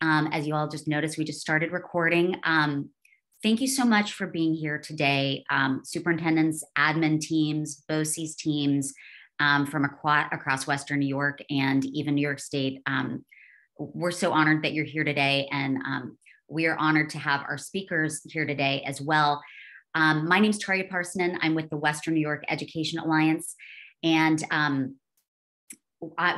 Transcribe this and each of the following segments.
Um, as you all just noticed, we just started recording. Um, thank you so much for being here today. Um, superintendents, admin teams, BOCES teams um, from across Western New York and even New York State. Um, we're so honored that you're here today. And um, we are honored to have our speakers here today as well. my name is Tarja Parssinen. I'm with the Western New York Education Alliance. And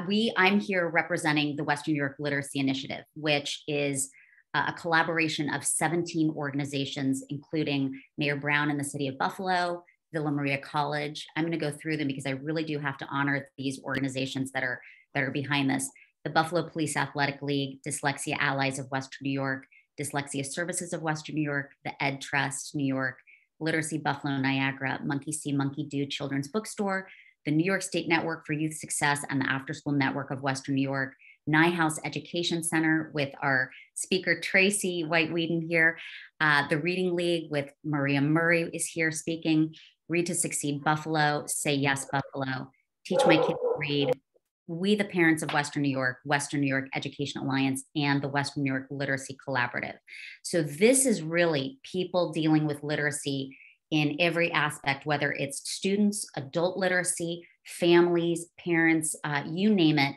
we I'm here representing the Western New York Literacy Initiative, which is a collaboration of 17 organizations, including Mayor Brown in the city of Buffalo, Villa Maria College. I'm going to go through them because I really do have to honor these organizations that are that are behind this. The Buffalo Police Athletic League, Dyslexia Allies of Western New York, Dyslexia Services of Western New York, the Ed Trust New York, Literacy Buffalo Niagara, Monkey See Monkey Do Children's Bookstore, the New York State Network for Youth Success and the After School Network of Western New York, Neuhaus Education Center with our speaker Tracy White Weeden here, uh, the Reading League with Maria Murray is here speaking, Read to Succeed Buffalo, Say Yes Buffalo, Teach My Kids to Read, we the parents of Western New York, Western New York Education Alliance, and the Western New York Literacy Collaborative. So this is really people dealing with literacy in every aspect, whether it's students, adult literacy, families, parents, uh, you name it,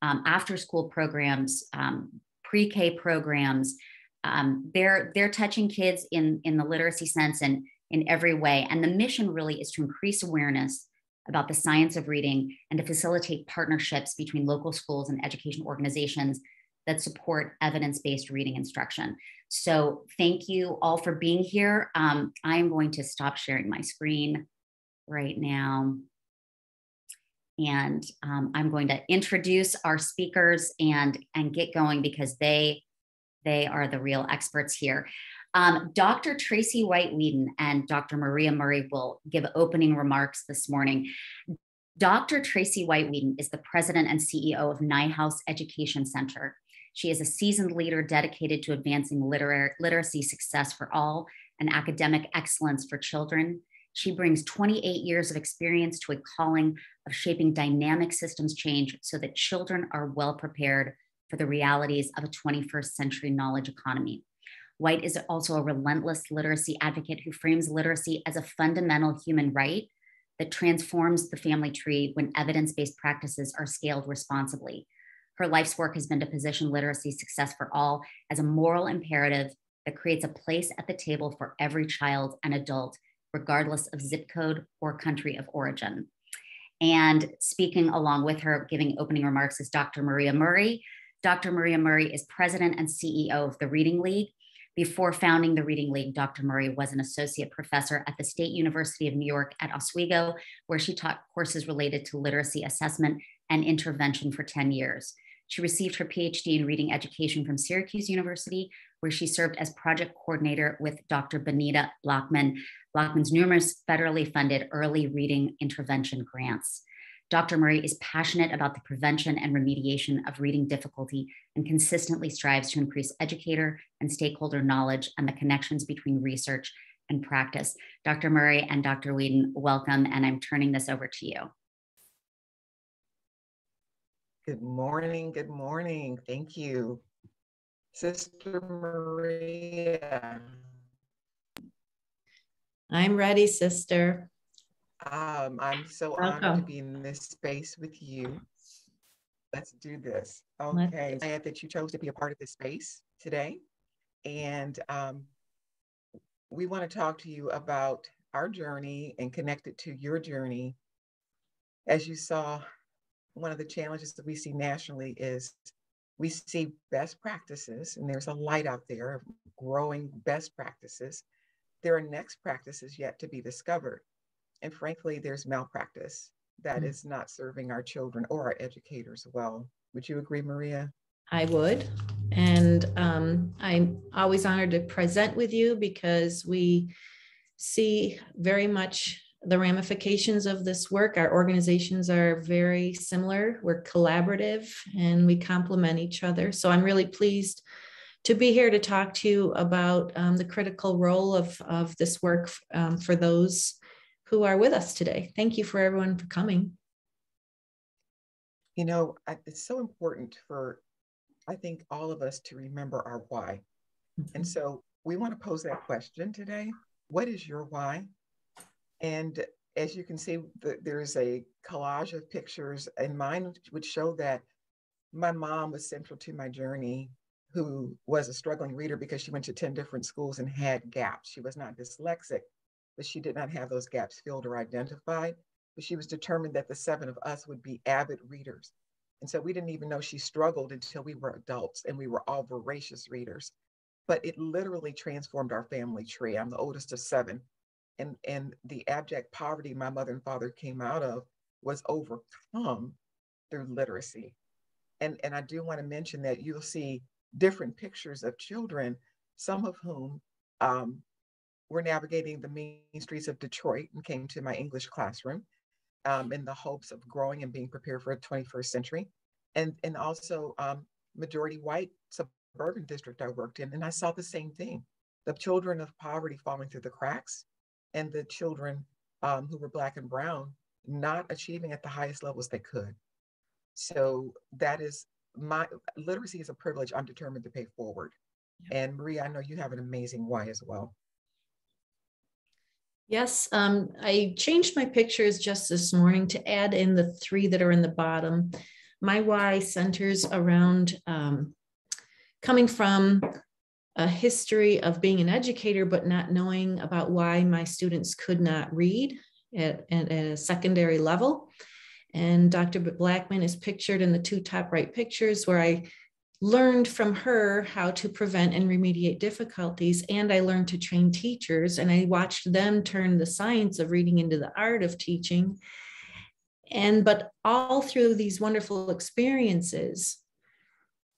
um, after school programs, um, pre-K programs. Um, they're they're touching kids in in the literacy sense and in every way. And the mission really is to increase awareness about the science of reading and to facilitate partnerships between local schools and education organizations that support evidence-based reading instruction. So thank you all for being here. Um, I'm going to stop sharing my screen right now. And um, I'm going to introduce our speakers and, and get going because they, they are the real experts here. Um, Dr. Tracy White Weeden and Dr. Maria Murray will give opening remarks this morning. Dr. Tracy White Weeden is the president and CEO of Neuhaus Education Center. She is a seasoned leader dedicated to advancing literary, literacy success for all and academic excellence for children. She brings 28 years of experience to a calling of shaping dynamic systems change so that children are well prepared for the realities of a 21st century knowledge economy. White is also a relentless literacy advocate who frames literacy as a fundamental human right that transforms the family tree when evidence based practices are scaled responsibly. Her life's work has been to position literacy success for all as a moral imperative that creates a place at the table for every child and adult, regardless of zip code or country of origin. And speaking along with her, giving opening remarks, is Dr. Maria Murray. Dr. Maria Murray is president and CEO of the Reading League. Before founding the Reading League, Dr. Murray was an associate professor at the State University of New York at Oswego, where she taught courses related to literacy assessment and intervention for 10 years. She received her PhD in reading education from Syracuse University, where she served as project coordinator with Dr. Benita Blachman, Blachman's numerous federally funded early reading intervention grants. Dr. Murray is passionate about the prevention and remediation of reading difficulty and consistently strives to increase educator and stakeholder knowledge and the connections between research and practice. Dr. Murray and Dr. Weeden, welcome, and I'm turning this over to you. Good morning. Good morning. Thank you. Sister Maria. I'm ready, sister. Um, I'm so Welcome. honored to be in this space with you. Let's do this. Okay. I'm glad that you chose to be a part of this space today. And um, we want to talk to you about our journey and connect it to your journey. As you saw one of the challenges that we see nationally is we see best practices, and there's a light out there of growing best practices. There are next practices yet to be discovered. And frankly, there's malpractice that mm-hmm. is not serving our children or our educators well. Would you agree, Maria? I would. And um, I'm always honored to present with you because we see very much the ramifications of this work. Our organizations are very similar. We're collaborative and we complement each other. So I'm really pleased to be here to talk to you about um, the critical role of, of this work um, for those who are with us today. Thank you for everyone for coming. You know, it's so important for I think, all of us to remember our why. Mm-hmm. And so we want to pose that question today. What is your why? And as you can see, the, there's a collage of pictures, and mine would show that my mom was central to my journey, who was a struggling reader because she went to 10 different schools and had gaps. She was not dyslexic, but she did not have those gaps filled or identified. But she was determined that the seven of us would be avid readers. And so we didn't even know she struggled until we were adults and we were all voracious readers. But it literally transformed our family tree. I'm the oldest of seven. And, and the abject poverty my mother and father came out of was overcome through literacy. And, and I do want to mention that you'll see different pictures of children, some of whom um, were navigating the mean streets of Detroit and came to my English classroom um, in the hopes of growing and being prepared for the 21st century. And, and also um, majority white suburban district I worked in. And I saw the same thing, the children of poverty falling through the cracks and the children um, who were black and brown not achieving at the highest levels they could. So that is my literacy is a privilege I'm determined to pay forward. Yeah. And Marie, I know you have an amazing why as well. Yes, um, I changed my pictures just this morning to add in the three that are in the bottom. My why centers around um, coming from a history of being an educator, but not knowing about why my students could not read at, at, at a secondary level. And Dr. Blachman is pictured in the two top right pictures where I learned from her how to prevent and remediate difficulties. And I learned to train teachers and I watched them turn the science of reading into the art of teaching. And, but all through these wonderful experiences,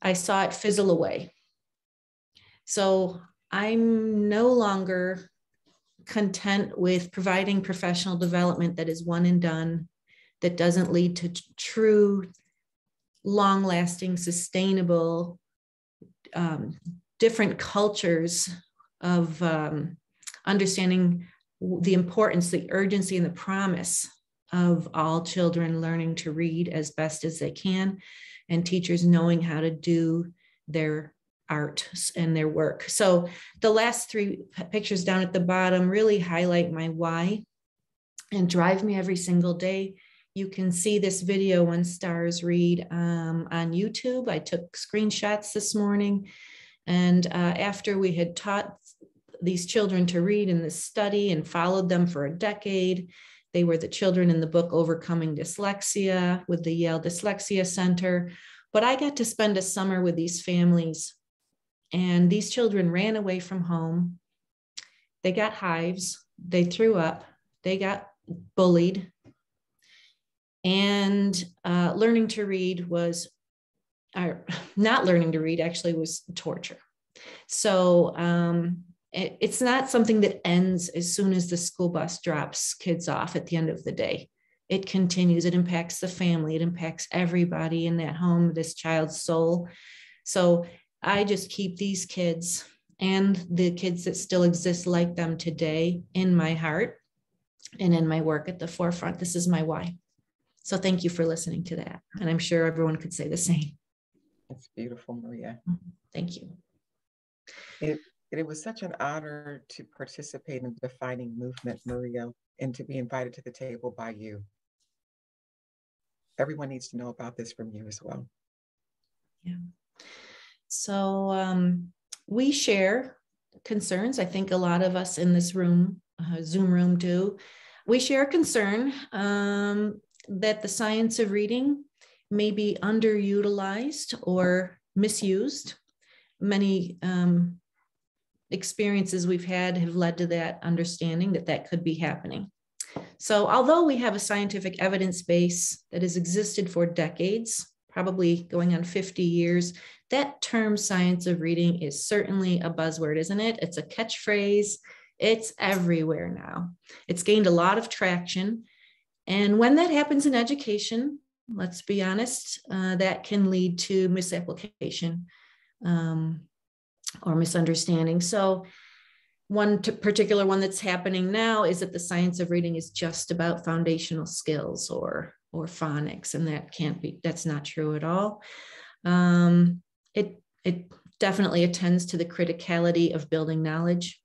I saw it fizzle away. So I'm no longer content with providing professional development that is one and done that doesn't lead to true, long lasting, sustainable, um, different cultures of um, understanding the importance, the urgency, and the promise of all children learning to read as best as they can, and teachers knowing how to do their art and their work. So the last three pictures down at the bottom really highlight my why and drive me every single day you can see this video when stars read um, on YouTube. I took screenshots this morning. And uh, after we had taught these children to read in this study and followed them for a decade, they were the children in the book Overcoming Dyslexia with the Yale Dyslexia Center. But I got to spend a summer with these families, and these children ran away from home. They got hives, they threw up, they got bullied, and uh, learning to read was or not learning to read actually was torture. So um, it, it's not something that ends as soon as the school bus drops kids off at the end of the day. It continues. It impacts the family. It impacts everybody in that home this child's soul. So i just keep these kids and the kids that still exist like them today in my heart and in my work at the forefront this is my why so thank you for listening to that. And I'm sure everyone could say the same. That's beautiful, Maria. Thank you. It, it was such an honor to participate in the defining movement, Maria, and to be invited to the table by you. Everyone needs to know about this from you as well. Yeah. So um, we share concerns. I think a lot of us in this room, uh, Zoom room, do. We share concern um, that the science of reading may be underutilized or misused. Many um, experiences we've had have led to that understanding that that could be happening. So, although we have a scientific evidence base that has existed for decades, probably going on 50 years, that term science of reading is certainly a buzzword, isn't it? It's a catchphrase. It's everywhere now. It's gained a lot of traction. And when that happens in education, let's be honest, uh, that can lead to misapplication um, or misunderstanding. So, one particular one that's happening now is that the science of reading is just about foundational skills or or phonics, and that can't be. That's not true at all. Um, it it definitely attends to the criticality of building knowledge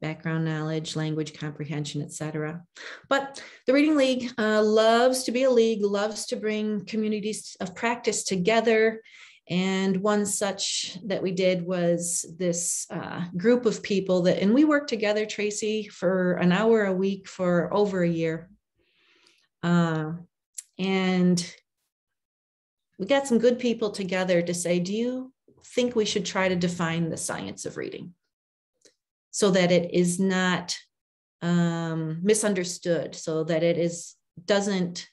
background knowledge, language comprehension, etc. But the Reading League uh, loves to be a league, loves to bring communities of practice together. And one such that we did was this uh, group of people that, and we worked together, Tracy, for an hour a week for over a year. Uh, and we got some good people together to say, do you think we should try to define the science of reading so that it is not um, misunderstood, so that it is doesn't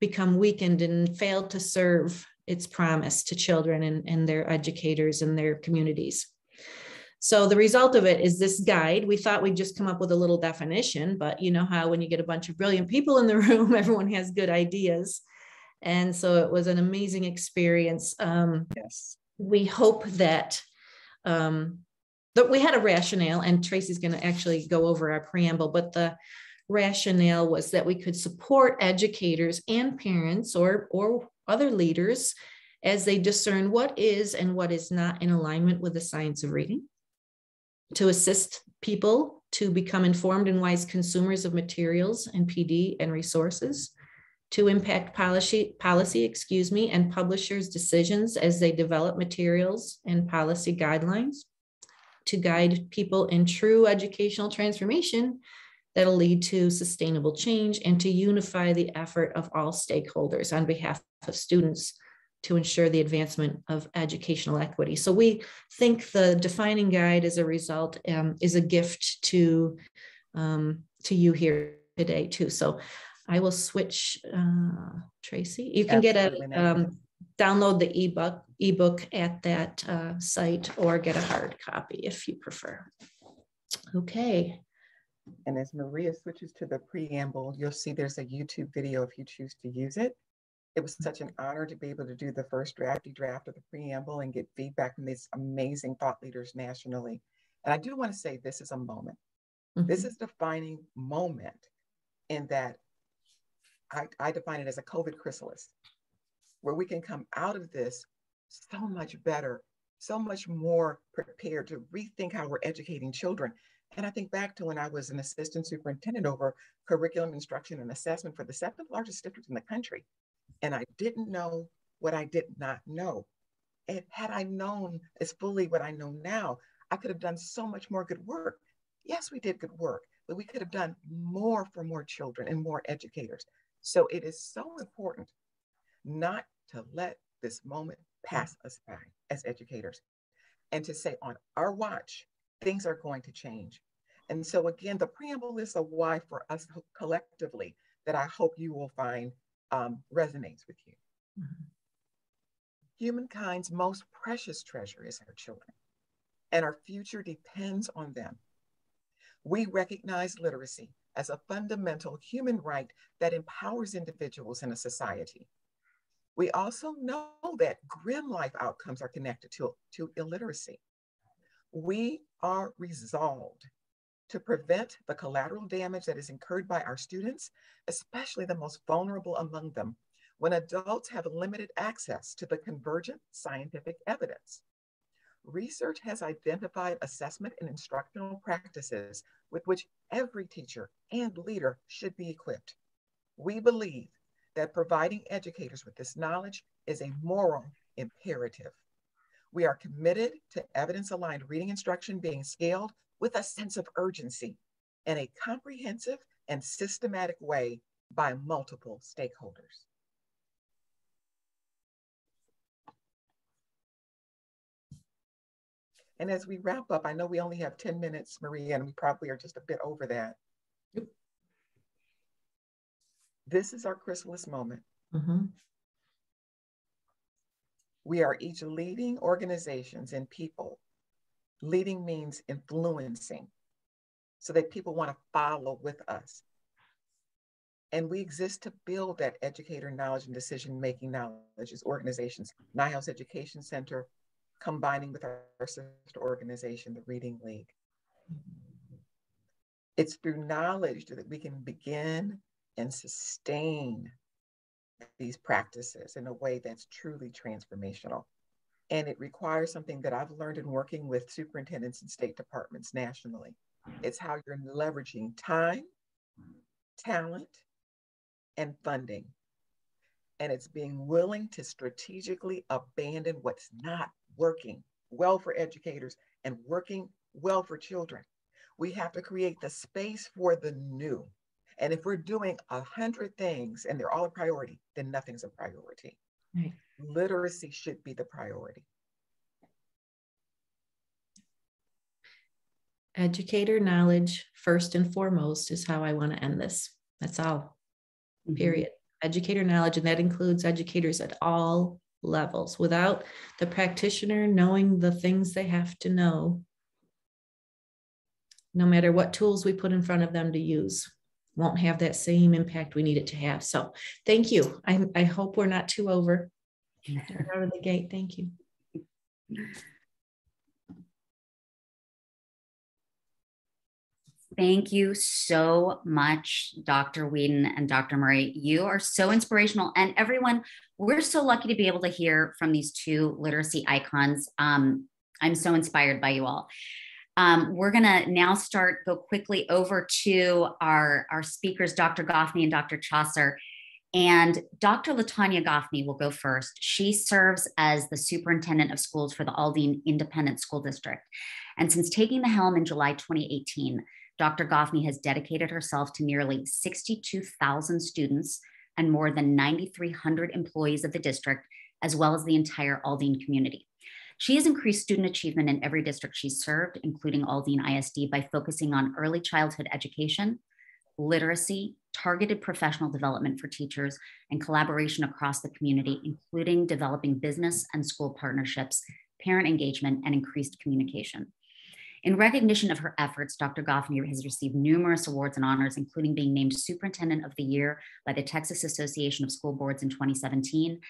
become weakened and fail to serve its promise to children and, and their educators and their communities. So the result of it is this guide. We thought we'd just come up with a little definition, but you know how when you get a bunch of brilliant people in the room, everyone has good ideas. And so it was an amazing experience. Um, yes we hope that um, that we had a rationale, and Tracy's going to actually go over our preamble, but the rationale was that we could support educators and parents or or other leaders as they discern what is and what is not in alignment with the science of reading to assist people to become informed and wise consumers of materials and PD and resources to impact policy, policy, excuse me, and publishers' decisions as they develop materials and policy guidelines, to guide people in true educational transformation that'll lead to sustainable change and to unify the effort of all stakeholders on behalf of students to ensure the advancement of educational equity. So we think the defining guide as a result um, is a gift to, um, to you here today too. So I will switch, uh, Tracy. You can get a, um, download the ebook, ebook at that uh, site or get a hard copy if you prefer. Okay. And as Maria switches to the preamble, you'll see there's a YouTube video if you choose to use it. It was such an honor to be able to do the first drafty draft of the preamble and get feedback from these amazing thought leaders nationally. And I do want to say this is a moment. Mm -hmm. This is a defining moment in that I, I define it as a COVID chrysalis, where we can come out of this so much better, so much more prepared to rethink how we're educating children. And I think back to when I was an assistant superintendent over curriculum instruction and assessment for the seventh largest district in the country. And I didn't know what I did not know. And had I known as fully what I know now, I could have done so much more good work. Yes, we did good work, but we could have done more for more children and more educators. So it is so important not to let this moment pass us by as educators and to say on our watch, things are going to change. And so again, the preamble is a why for us collectively that I hope you will find um, resonates with you. Mm-hmm. Humankind's most precious treasure is our children, and our future depends on them. We recognize literacy as a fundamental human right that empowers individuals in a society. We also know that grim life outcomes are connected to, to illiteracy. We are resolved to prevent the collateral damage that is incurred by our students, especially the most vulnerable among them, when adults have limited access to the convergent scientific evidence research has identified assessment and instructional practices with which every teacher and leader should be equipped. We believe that providing educators with this knowledge is a moral imperative. We are committed to evidence aligned reading instruction being scaled with a sense of urgency in a comprehensive and systematic way by multiple stakeholders. And as we wrap up, I know we only have 10 minutes, Maria, and we probably are just a bit over that. Yep. This is our chrysalis moment. Mm-hmm. We are each leading organizations and people. Leading means influencing so that people want to follow with us. And we exist to build that educator knowledge and decision making knowledge as organizations. Neuhaus Education Center, combining with our, sister organization, the Reading League. It's through knowledge that we can begin and sustain these practices in a way that's truly transformational. And it requires something that I've learned in working with superintendents and state departments nationally. It's how you're leveraging time, talent, and funding. And it's being willing to strategically abandon what's not working well for educators and working well for children. We have to create the space for the new. And if we're doing a hundred things and they're all a priority, then nothing's a priority. Right. Literacy should be the priority. Educator knowledge, first and foremost, is how I want to end this. That's all, mm-hmm. period. Educator knowledge, and that includes educators at all levels. Without the practitioner knowing the things they have to know, no matter what tools we put in front of them to use, won't have that same impact we need it to have. So thank you. I, I hope we're not too over. Out of the gate. Thank you. Thank you so much, Dr. Weeden and Dr. Murray. You are so inspirational. And everyone, we're so lucky to be able to hear from these two literacy icons. Um, I'm so inspired by you all. Um, we're going to now start, go quickly over to our, our speakers, Dr. Goffney and Dr. Chaucer. And Dr. Latanya Goffney will go first. She serves as the superintendent of schools for the Aldine Independent School District. And since taking the helm in July 2018, Dr. Goffney has dedicated herself to nearly 62,000 students and more than 9,300 employees of the district, as well as the entire Aldine community. She has increased student achievement in every district she's served, including Aldine ISD, by focusing on early childhood education, literacy, targeted professional development for teachers, and collaboration across the community, including developing business and school partnerships, parent engagement, and increased communication. In recognition of her efforts, Dr. Goffney has received numerous awards and honors, including being named Superintendent of the Year by the Texas Association of School Boards in 2017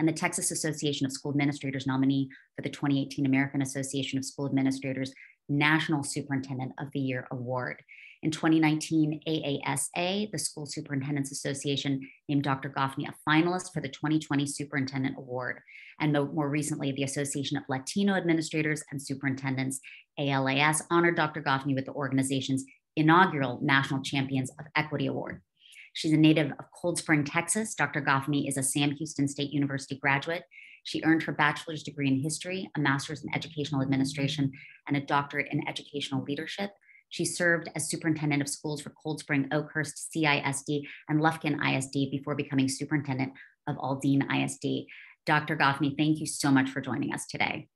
and the Texas Association of School Administrators nominee for the 2018 American Association of School Administrators National Superintendent of the Year Award. In 2019, AASA, the School Superintendents Association, named Dr. Goffney a finalist for the 2020 Superintendent Award. And more recently, the Association of Latino Administrators and Superintendents, ALAS, honored Dr. Goffney with the organization's inaugural National Champions of Equity Award. She's a native of Cold Spring, Texas. Dr. Goffney is a Sam Houston State University graduate. She earned her bachelor's degree in history, a master's in educational administration, and a doctorate in educational leadership. She served as superintendent of schools for Cold Spring, Oakhurst, CISD, and Lufkin ISD before becoming superintendent of Aldine ISD. Dr. Goffney, thank you so much for joining us today.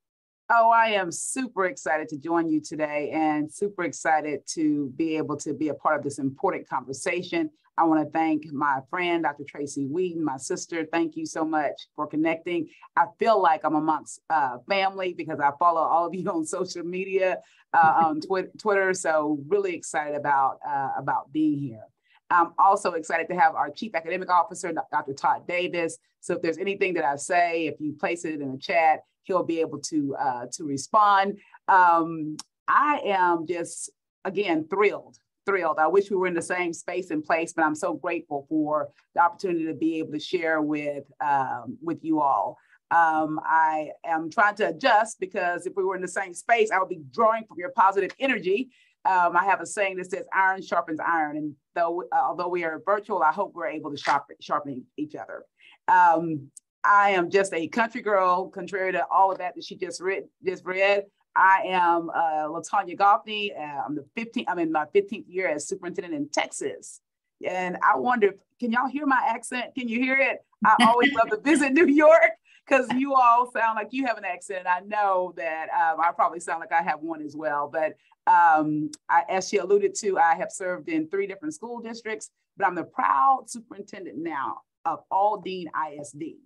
Oh, I am super excited to join you today and super excited to be able to be a part of this important conversation. I want to thank my friend, Dr. Tracy Weeden, my sister. Thank you so much for connecting. I feel like I'm amongst uh, family because I follow all of you on social media, uh, on twi- Twitter. So really excited about uh, about being here. I'm also excited to have our Chief Academic Officer, Dr. Todd Davis. So if there's anything that I say, if you place it in the chat, he'll be able to uh, to respond. Um, I am just again thrilled, thrilled. I wish we were in the same space and place, but I'm so grateful for the opportunity to be able to share with um, with you all. Um, I am trying to adjust because if we were in the same space, I would be drawing from your positive energy. Um, I have a saying that says "iron sharpens iron," and though uh, although we are virtual, I hope we're able to sharpen, sharpen each other. Um, I am just a country girl, contrary to all of that that she just read. Just read. I am uh, Latanya Goffney. Uh, I'm the 15th. I'm in my 15th year as superintendent in Texas, and I wonder, can y'all hear my accent? Can you hear it? I always love to visit New York because you all sound like you have an accent. I know that um, I probably sound like I have one as well. But um, I, as she alluded to, I have served in three different school districts, but I'm the proud superintendent now of Aldine ISD.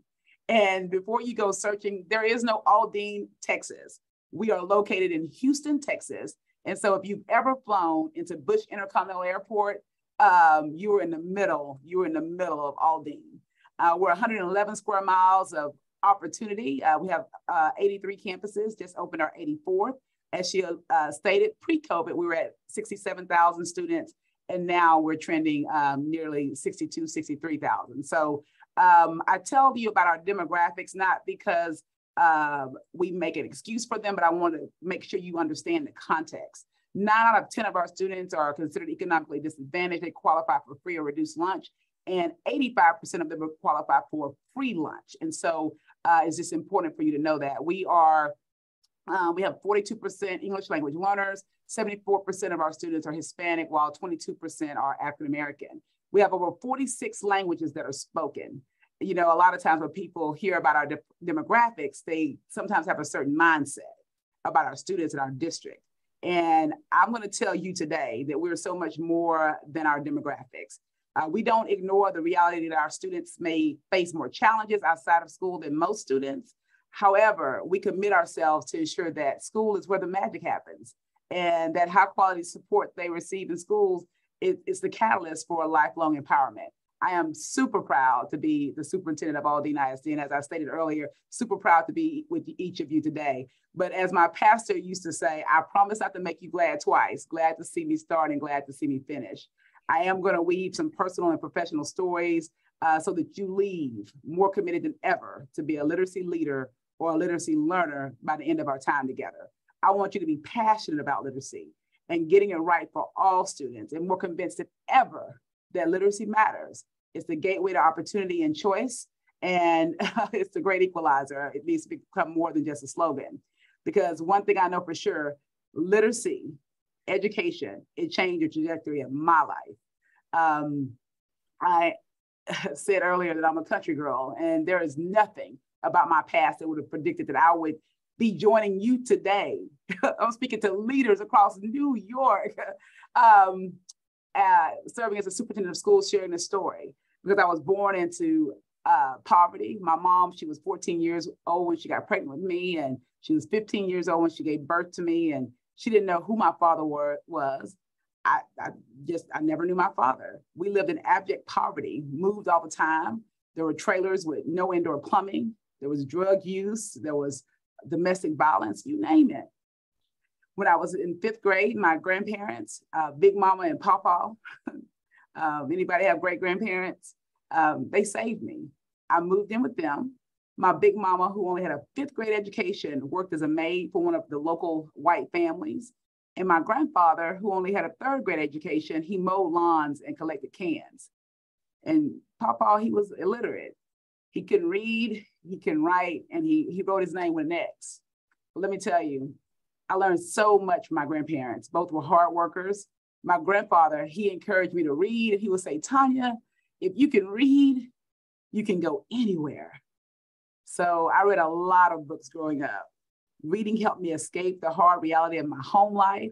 And before you go searching, there is no Aldine, Texas. We are located in Houston, Texas. And so if you've ever flown into Bush Intercontinental Airport, um, you were in the middle, you were in the middle of Aldine. Uh, we're 111 square miles of opportunity. Uh, we have uh, 83 campuses, just opened our 84th. As she uh, stated, pre-COVID, we were at 67,000 students, and now we're trending um, nearly 62, 63,000. So um, I tell you about our demographics not because uh, we make an excuse for them, but I want to make sure you understand the context. Nine out of 10 of our students are considered economically disadvantaged. They qualify for free or reduced lunch, and 85% of them qualify for free lunch. And so uh, it's just important for you to know that. We are, uh, we have 42% English language learners, 74% of our students are Hispanic, while 22% are African American. We have over 46 languages that are spoken you know, a lot of times when people hear about our de- demographics, they sometimes have a certain mindset about our students in our district. And I'm going to tell you today that we're so much more than our demographics. Uh, we don't ignore the reality that our students may face more challenges outside of school than most students. However, we commit ourselves to ensure that school is where the magic happens and that high quality support they receive in schools is, is the catalyst for a lifelong empowerment. I am super proud to be the superintendent of Aldine ISD. And as I stated earlier, super proud to be with each of you today. But as my pastor used to say, I promise not to make you glad twice, glad to see me start and glad to see me finish. I am going to weave some personal and professional stories uh, so that you leave more committed than ever to be a literacy leader or a literacy learner by the end of our time together. I want you to be passionate about literacy and getting it right for all students and more convinced than ever that literacy matters. It's the gateway to opportunity and choice. And it's the great equalizer. It needs to become more than just a slogan. Because one thing I know for sure literacy, education, it changed the trajectory of my life. Um, I said earlier that I'm a country girl, and there is nothing about my past that would have predicted that I would be joining you today. I'm speaking to leaders across New York. Um, uh, serving as a superintendent of schools, sharing the story because I was born into uh, poverty. My mom, she was 14 years old when she got pregnant with me, and she was 15 years old when she gave birth to me, and she didn't know who my father were, was. I, I just, I never knew my father. We lived in abject poverty, moved all the time. There were trailers with no indoor plumbing. There was drug use. There was domestic violence, you name it when I was in fifth grade, my grandparents, uh, Big Mama and Papa, um, anybody have great grandparents? Um, they saved me. I moved in with them. My big mama, who only had a fifth grade education, worked as a maid for one of the local white families. And my grandfather, who only had a third grade education, he mowed lawns and collected cans. And Papa, he was illiterate. He couldn't read, he can write, and he, he wrote his name with an X. But let me tell you, I learned so much from my grandparents. Both were hard workers. My grandfather, he encouraged me to read. And he would say, Tanya, if you can read, you can go anywhere. So I read a lot of books growing up. Reading helped me escape the hard reality of my home life.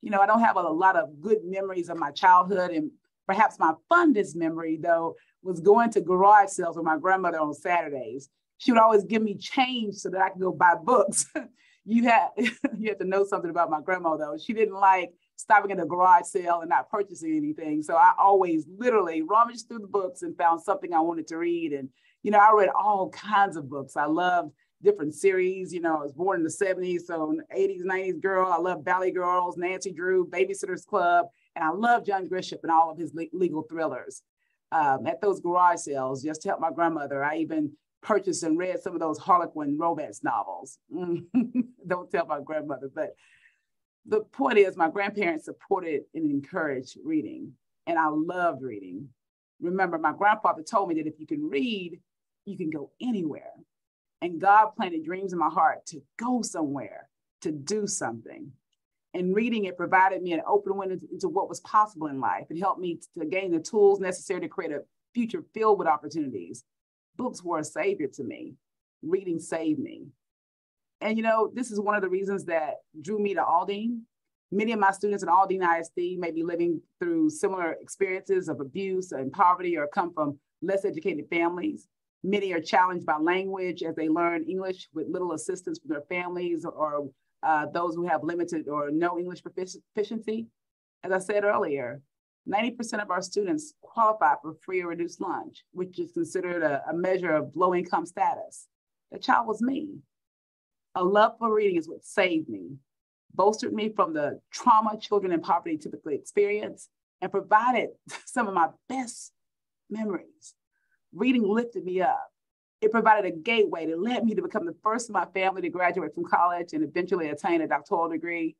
You know, I don't have a lot of good memories of my childhood. And perhaps my fondest memory, though, was going to garage sales with my grandmother on Saturdays. She would always give me change so that I could go buy books. you had you had to know something about my grandma though. She didn't like stopping at a garage sale and not purchasing anything. So I always literally rummaged through the books and found something I wanted to read. And you know, I read all kinds of books. I loved different series. You know, I was born in the 70s, so 80s, 90s girl. I love Valley Girls, Nancy Drew, Babysitter's Club, and I love John Grisham and all of his le- legal thrillers. Um, at those garage sales, just to help my grandmother, I even purchased and read some of those Harlequin romance novels. Don't tell my grandmother, but the point is my grandparents supported and encouraged reading, and I loved reading. Remember, my grandfather told me that if you can read, you can go anywhere. And God planted dreams in my heart to go somewhere, to do something. And reading it provided me an open window into what was possible in life. It helped me to gain the tools necessary to create a future filled with opportunities books were a savior to me. Reading saved me. And you know, this is one of the reasons that drew me to Aldine. Many of my students in Aldine ISD may be living through similar experiences of abuse and poverty or come from less educated families. Many are challenged by language as they learn English with little assistance from their families or uh, those who have limited or no English proficiency. As I said earlier, 90% of our students qualify for free or reduced lunch, which is considered a, a measure of low income status. The child was me. A love for reading is what saved me, bolstered me from the trauma children in poverty typically experience, and provided some of my best memories. Reading lifted me up. It provided a gateway that led me to become the first in my family to graduate from college and eventually attain a doctoral degree.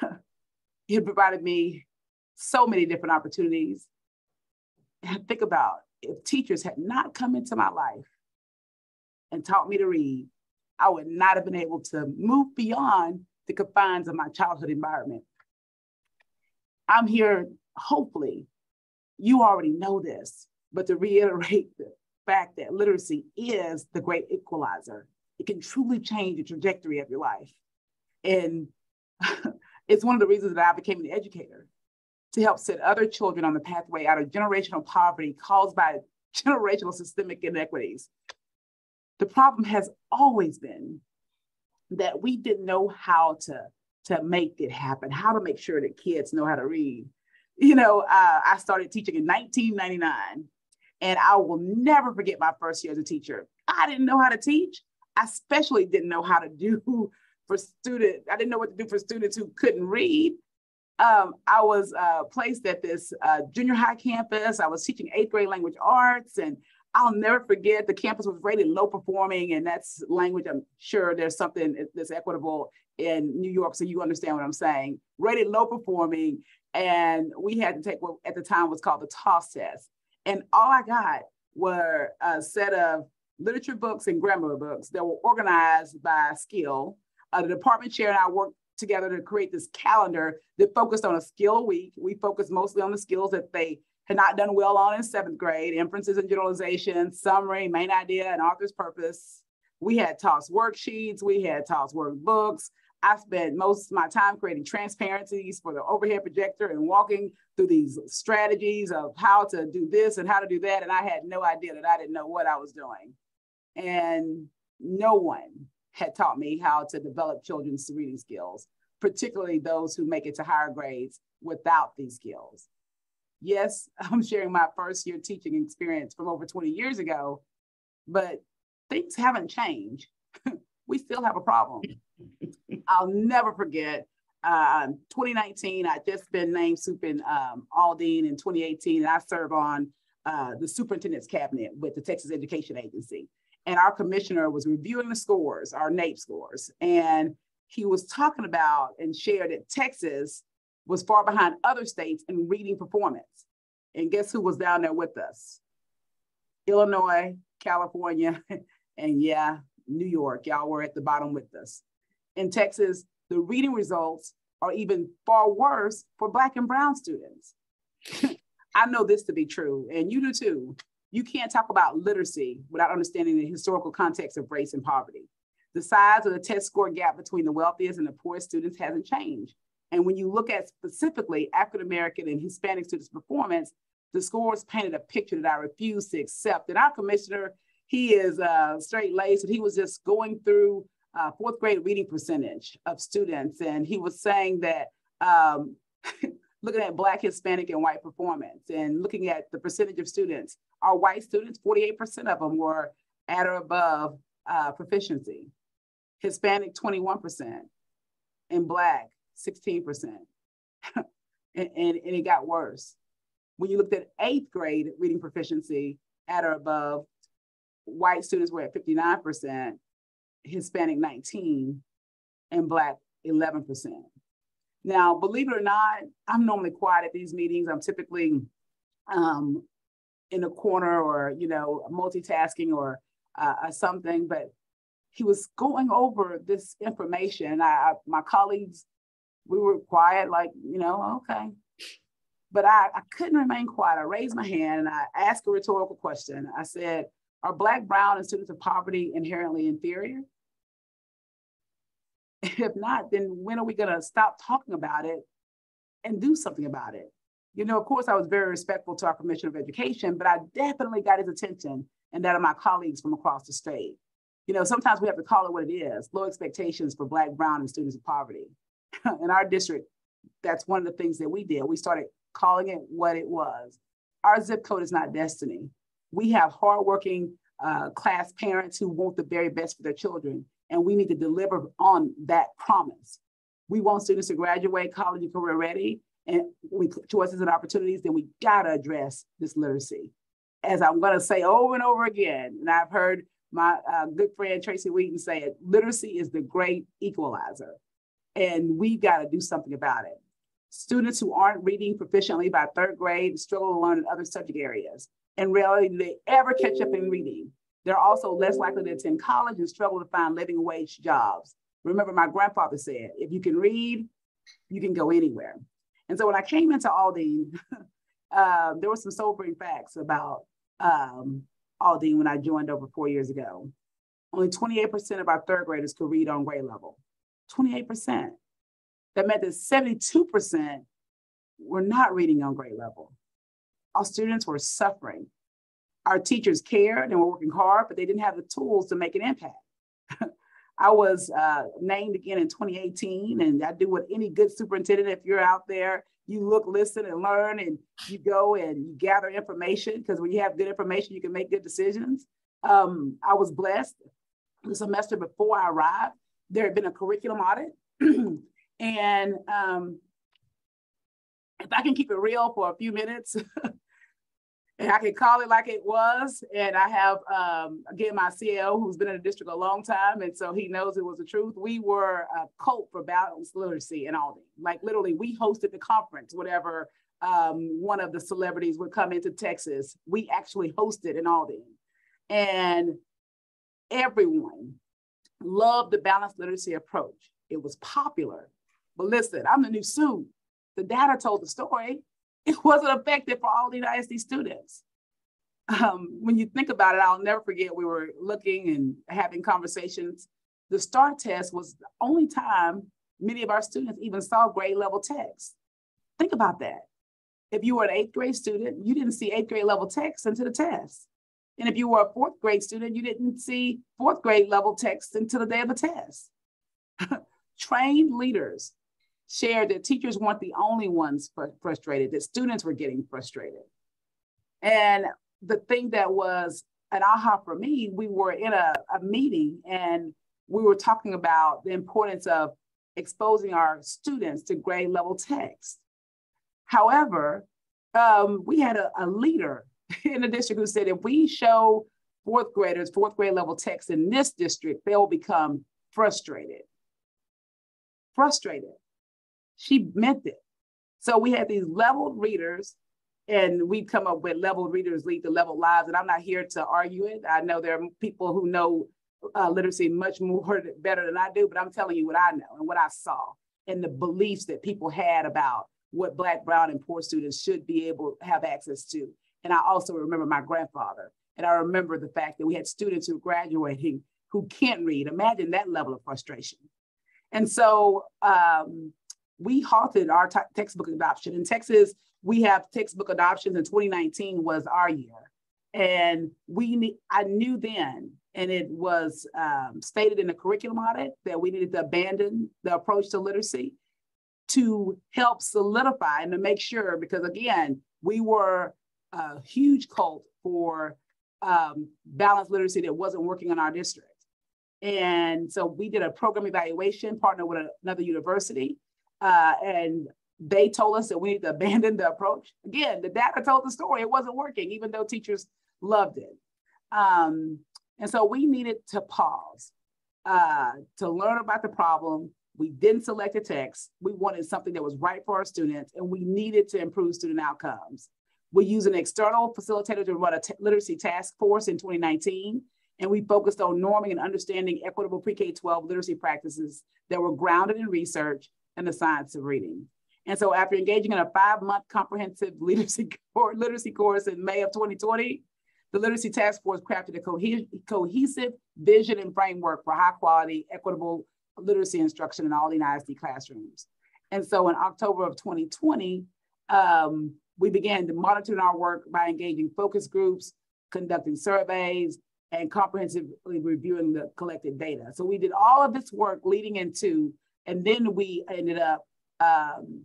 it provided me so many different opportunities. And think about if teachers had not come into my life and taught me to read, I would not have been able to move beyond the confines of my childhood environment. I'm here, hopefully, you already know this, but to reiterate the fact that literacy is the great equalizer. It can truly change the trajectory of your life. And it's one of the reasons that I became an educator to help set other children on the pathway out of generational poverty caused by generational systemic inequities. The problem has always been that we didn't know how to, to make it happen, how to make sure that kids know how to read. You know, uh, I started teaching in 1999, and I will never forget my first year as a teacher. I didn't know how to teach. I especially didn't know how to do for students. I didn't know what to do for students who couldn't read. Um, I was uh, placed at this uh, junior high campus. I was teaching eighth grade language arts, and I'll never forget the campus was rated low performing, and that's language. I'm sure there's something that's equitable in New York, so you understand what I'm saying. Rated low performing, and we had to take what at the time was called the TAAS test. And all I got were a set of literature books and grammar books that were organized by skill. Uh, the department chair and I worked together to create this calendar that focused on a skill week. We focused mostly on the skills that they had not done well on in seventh grade, inferences and generalization, summary, main idea, and author's purpose. We had TAAS worksheets, we had TAAS workbooks. I spent most of my time creating transparencies for the overhead projector and walking through these strategies of how to do this and how to do that. And I had no idea that I didn't know what I was doing. And no one had taught me how to develop children's reading skills, particularly those who make it to higher grades without these skills. Yes, I'm sharing my first year teaching experience from over 20 years ago, but things haven't changed. we still have a problem. I'll never forget uh, 2019, I just been named super um, Aldine in 2018, and I serve on uh, the superintendent's cabinet with the Texas Education Agency and our commissioner was reviewing the scores, our NAEP scores, and he was talking about and shared that Texas was far behind other states in reading performance. And guess who was down there with us? Illinois, California, and yeah, New York. Y'all were at the bottom with us. In Texas, the reading results are even far worse for Black and Brown students. I know this to be true, and you do too you can't talk about literacy without understanding the historical context of race and poverty. The size of the test score gap between the wealthiest and the poorest students hasn't changed. And when you look at specifically African American and Hispanic students' performance, the scores painted a picture that I refuse to accept. And our commissioner, he is uh, straight laced, and he was just going through uh, fourth grade reading percentage of students, and he was saying that um, looking at Black, Hispanic, and white performance and looking at the percentage of students. Our white students, 48% of them were at or above uh, proficiency. Hispanic, 21%, and Black, 16%. and, and, and it got worse. When you looked at eighth grade reading proficiency at or above, white students were at 59%, Hispanic 19, and Black 11%. Now, believe it or not, I'm normally quiet at these meetings. I'm typically um, in a corner or, you know, multitasking or uh, something, but he was going over this information. I, I, my colleagues, we were quiet, like, you know, okay. But I, I couldn't remain quiet. I raised my hand and I asked a rhetorical question. I said, are Black, Brown, and students of poverty inherently inferior? If not, then when are we going to stop talking about it and do something about it? You know, of course, I was very respectful to our Commissioner of Education, but I definitely got his attention and that of my colleagues from across the state. You know, sometimes we have to call it what it is low expectations for Black, Brown, and students of poverty. In our district, that's one of the things that we did. We started calling it what it was. Our zip code is not destiny. We have hardworking uh, class parents who want the very best for their children and we need to deliver on that promise. We want students to graduate college and career ready, and with choices and opportunities, then we gotta address this literacy. As I'm gonna say over and over again, and I've heard my uh, good friend Tracy Weeden said, literacy is the great equalizer, and we've got to do something about it. Students who aren't reading proficiently by third grade struggle to learn in other subject areas. and rarely do they ever catch up in reading? They're also less likely to attend college and struggle to find living wage jobs. Remember, my grandfather said, if you can read, you can go anywhere. And so when I came into Aldine, uh, there were some sobering facts about um, Aldine when I joined over four years ago. Only 28% of our third graders could read on grade level. 28%. That meant that 72% were not reading on grade level. Our students were suffering. Our teachers cared and were working hard, but they didn't have the tools to make an impact. I was uh, named again in 2018, and I do what any good superintendent, if you're out there, you look, listen, and learn, and you go and you gather information because when you have good information, you can make good decisions. Um, I was blessed the semester before I arrived, there had been a curriculum audit. and um, if I can keep it real for a few minutes, and I can call it like it was. And I have, um, again, my CEO who's been in the district a long time. And so he knows it was the truth. We were a cult for balanced literacy in Aldine. Like literally, we hosted the conference, whatever um, one of the celebrities would come into Texas. We actually hosted in Aldine. And everyone loved the balanced literacy approach. It was popular. But listen, I'm the new Sue. The data told the story it wasn't effective for Aldine ISD students. Um, when you think about it, I'll never forget we were looking and having conversations. The STAAR test was the only time many of our students even saw grade level text. Think about that. If you were an eighth grade student, you didn't see eighth grade level text until the test. And if you were a fourth grade student, you didn't see fourth grade level text until the day of the test. Trained leaders shared that teachers weren't the only ones frustrated, that students were getting frustrated. And the thing that was an aha for me, we were in a, a meeting and we were talking about the importance of exposing our students to grade level text. However, um, we had a, a leader in the district who said if we show fourth graders fourth grade level text in this district, they'll become frustrated. Frustrated. She meant it. So we had these leveled readers, and we come up with leveled readers lead to leveled lives. And I'm not here to argue it. I know there are people who know uh, literacy much more better than I do, but I'm telling you what I know and what I saw and the beliefs that people had about what Black, Brown, and poor students should be able to have access to. And I also remember my grandfather. And I remember the fact that we had students who were graduating who can't read. Imagine that level of frustration. And so um, we halted our t- textbook adoption. In Texas, we have textbook adoptions in 2019 was our year. And we, ne- I knew then, and it was um, stated in the curriculum audit that we needed to abandon the approach to literacy to help solidify and to make sure, because again, we were a huge cult for um, balanced literacy that wasn't working in our district. And so we did a program evaluation, partnered with another university, uh, and they told us that we need to abandon the approach. Again, the data told the story. It wasn't working, even though teachers loved it. Um, and so we needed to pause uh, to learn about the problem. We didn't select a text. We wanted something that was right for our students, and we needed to improve student outcomes. We used an external facilitator to run a literacy task force in 2019, and we focused on norming and understanding equitable pre-K 12 literacy practices that were grounded in research and the science of reading. And so after engaging in a five-month comprehensive literacy, literacy course in May of 2020, the Literacy Task Force crafted a co- cohesive vision and framework for high quality, equitable literacy instruction in Aldine ISD classrooms. And so in October of 2020, um, we began to monitor our work by engaging focus groups, conducting surveys, and comprehensively reviewing the collected data. So we did all of this work leading into, and then we ended up, um,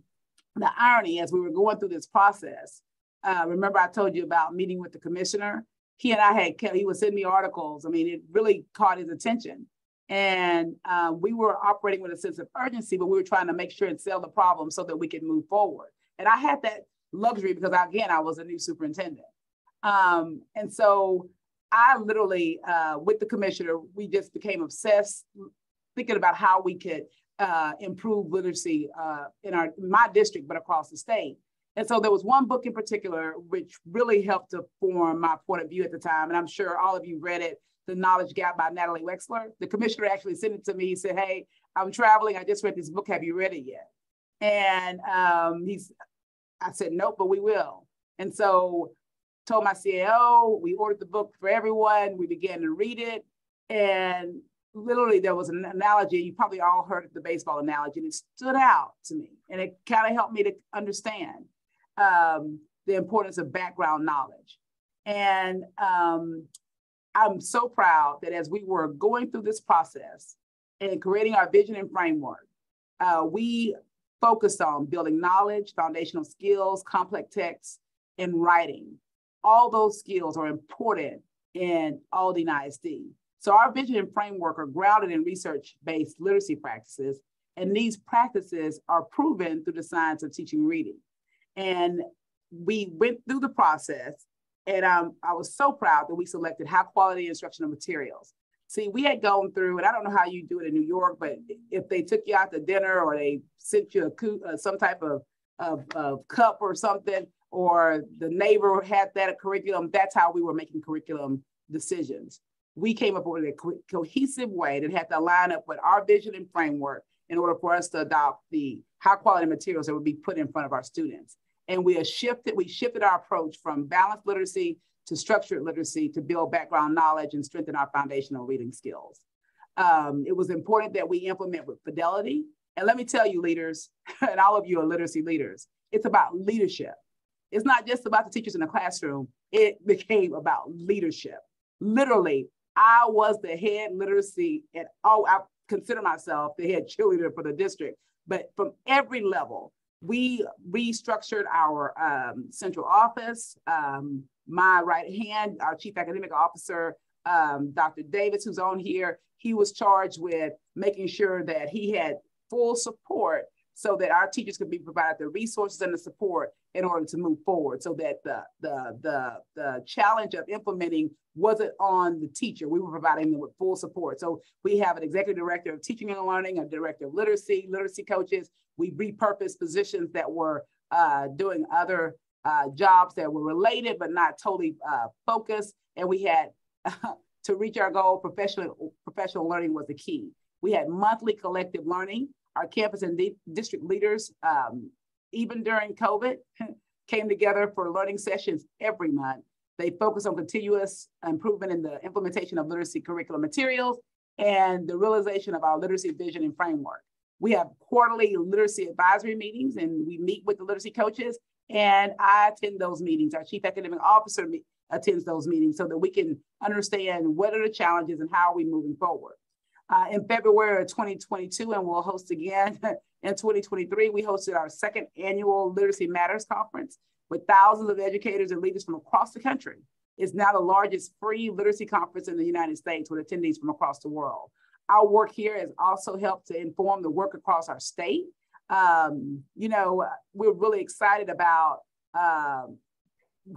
the irony as we were going through this process. Uh, remember, I told you about meeting with the commissioner. He and I had, he would send me articles. I mean, it really caught his attention. And uh, we were operating with a sense of urgency, but we were trying to make sure and sell the problem so that we could move forward. And I had that luxury because again, I was a new superintendent. Um, and so I literally, uh, with the commissioner, we just became obsessed thinking about how we could uh, improve literacy uh, in our my district, but across the state. And so there was one book in particular which really helped to form my point of view at the time. And I'm sure all of you read it, The Knowledge Gap by Natalie Wexler. The commissioner actually sent it to me. He said, Hey, I'm traveling. I just read this book. Have you read it yet? And um, he's, I said, Nope, but we will. And so told my CAO, we ordered the book for everyone. We began to read it. And literally there was an analogy, you probably all heard the baseball analogy, and it stood out to me. And it kind of helped me to understand um, the importance of background knowledge. And um, I'm so proud that as we were going through this process and creating our vision and framework, uh, we focused on building knowledge, foundational skills, complex texts, and writing. All those skills are important in Aldine ISD. So our vision and framework are grounded in research-based literacy practices, and these practices are proven through the science of teaching reading. And we went through the process, and um, I was so proud that we selected high quality instructional materials. See, we had gone through, and I don't know how you do it in New York, but if they took you out to dinner or they sent you a uh, some type of, of, of cup or something, or the neighbor had that curriculum, that's how we were making curriculum decisions. We came up with a co cohesive way that had to line up with our vision and framework in order for us to adopt the high quality materials that would be put in front of our students. And we shifted, we shifted our approach from balanced literacy to structured literacy to build background knowledge and strengthen our foundational reading skills. Um, it was important that we implement with fidelity. And let me tell you, leaders, and all of you are literacy leaders, it's about leadership. It's not just about the teachers in the classroom, it became about leadership. Literally, I was the head literacy, and oh, I consider myself the head cheerleader for the district. But from every level, we restructured our um, central office. Um, my right hand, our chief academic officer, um, Dr. Davis, who's on here, he was charged with making sure that he had full support so that our teachers could be provided the resources and the support in order to move forward so that the, the, the, the challenge of implementing wasn't on the teacher. We were providing them with full support. So we have an executive director of teaching and learning, a director of literacy, literacy coaches. We repurposed positions that were uh, doing other uh, jobs that were related but not totally uh, focused. And we had, to reach our goal, professional, professional learning was the key. We had monthly collective learning. Our campus and district leaders um, even during COVID, came together for learning sessions every month. They focus on continuous improvement in the implementation of literacy curriculum materials and the realization of our literacy vision and framework. We have quarterly literacy advisory meetings and we meet with the literacy coaches and I attend those meetings. Our chief academic officer attends those meetings so that we can understand what are the challenges and how are we moving forward. Uh, in February of 2022, and we'll host again In 2023, we hosted our second annual Literacy Matters Conference with thousands of educators and leaders from across the country. It's now the largest free literacy conference in the United States with attendees from across the world. Our work here has also helped to inform the work across our state. Um, you know, we're really excited about um,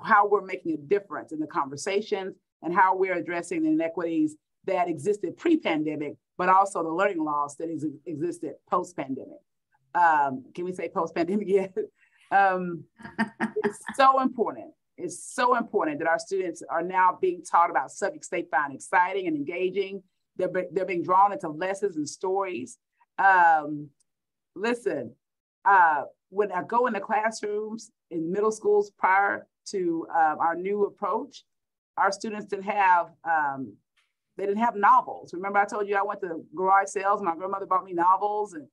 how we're making a difference in the conversations and how we're addressing the inequities that existed pre-pandemic, but also the learning loss that is, existed post-pandemic um, can we say post pandemic yet? um, it's so important. It's so important that our students are now being taught about subjects they find exciting and engaging. They're, they're being drawn into lessons and stories. Um, listen, uh, when I go into classrooms in middle schools prior to uh, our new approach, our students didn't have um, they didn't have novels. Remember, I told you I went to garage sales. My grandmother bought me novels and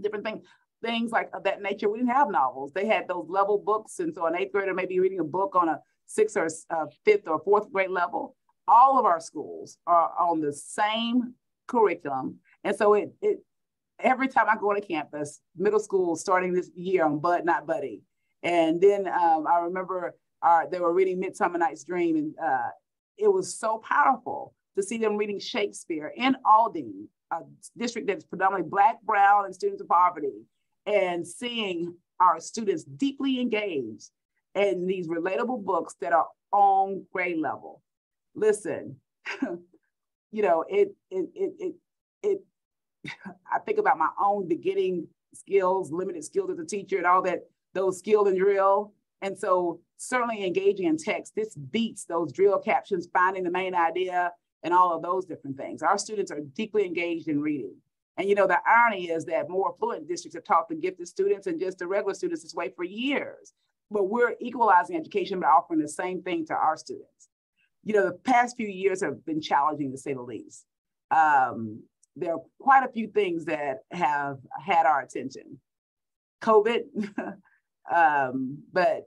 different things, things like of that nature. We didn't have novels. They had those level books. And so an eighth grader may be reading a book on a sixth or uh, fifth or fourth grade level. All of our schools are on the same curriculum. And so it, it every time I go on campus, middle school starting this year on Bud Not Buddy. And then um, I remember uh, they were reading Midsummer Night's Dream, and uh, it was so powerful to see them reading Shakespeare in Aldine a district that's predominantly Black, Brown, and students of poverty, and seeing our students deeply engaged in these relatable books that are on grade level. listen, you know, it, it, it, it, it, I think about my own beginning skills, limited skills as a teacher and all that, those skill and drill. And so certainly engaging in text, this beats those drill captions, finding the main idea and all of those different things. Our students are deeply engaged in reading. And you know, the irony is that more affluent districts have taught the gifted students and just the regular students this way for years. But we're equalizing education by offering the same thing to our students. You know, the past few years have been challenging to say the least. Um, there are quite a few things that have had our attention. COVID, um, but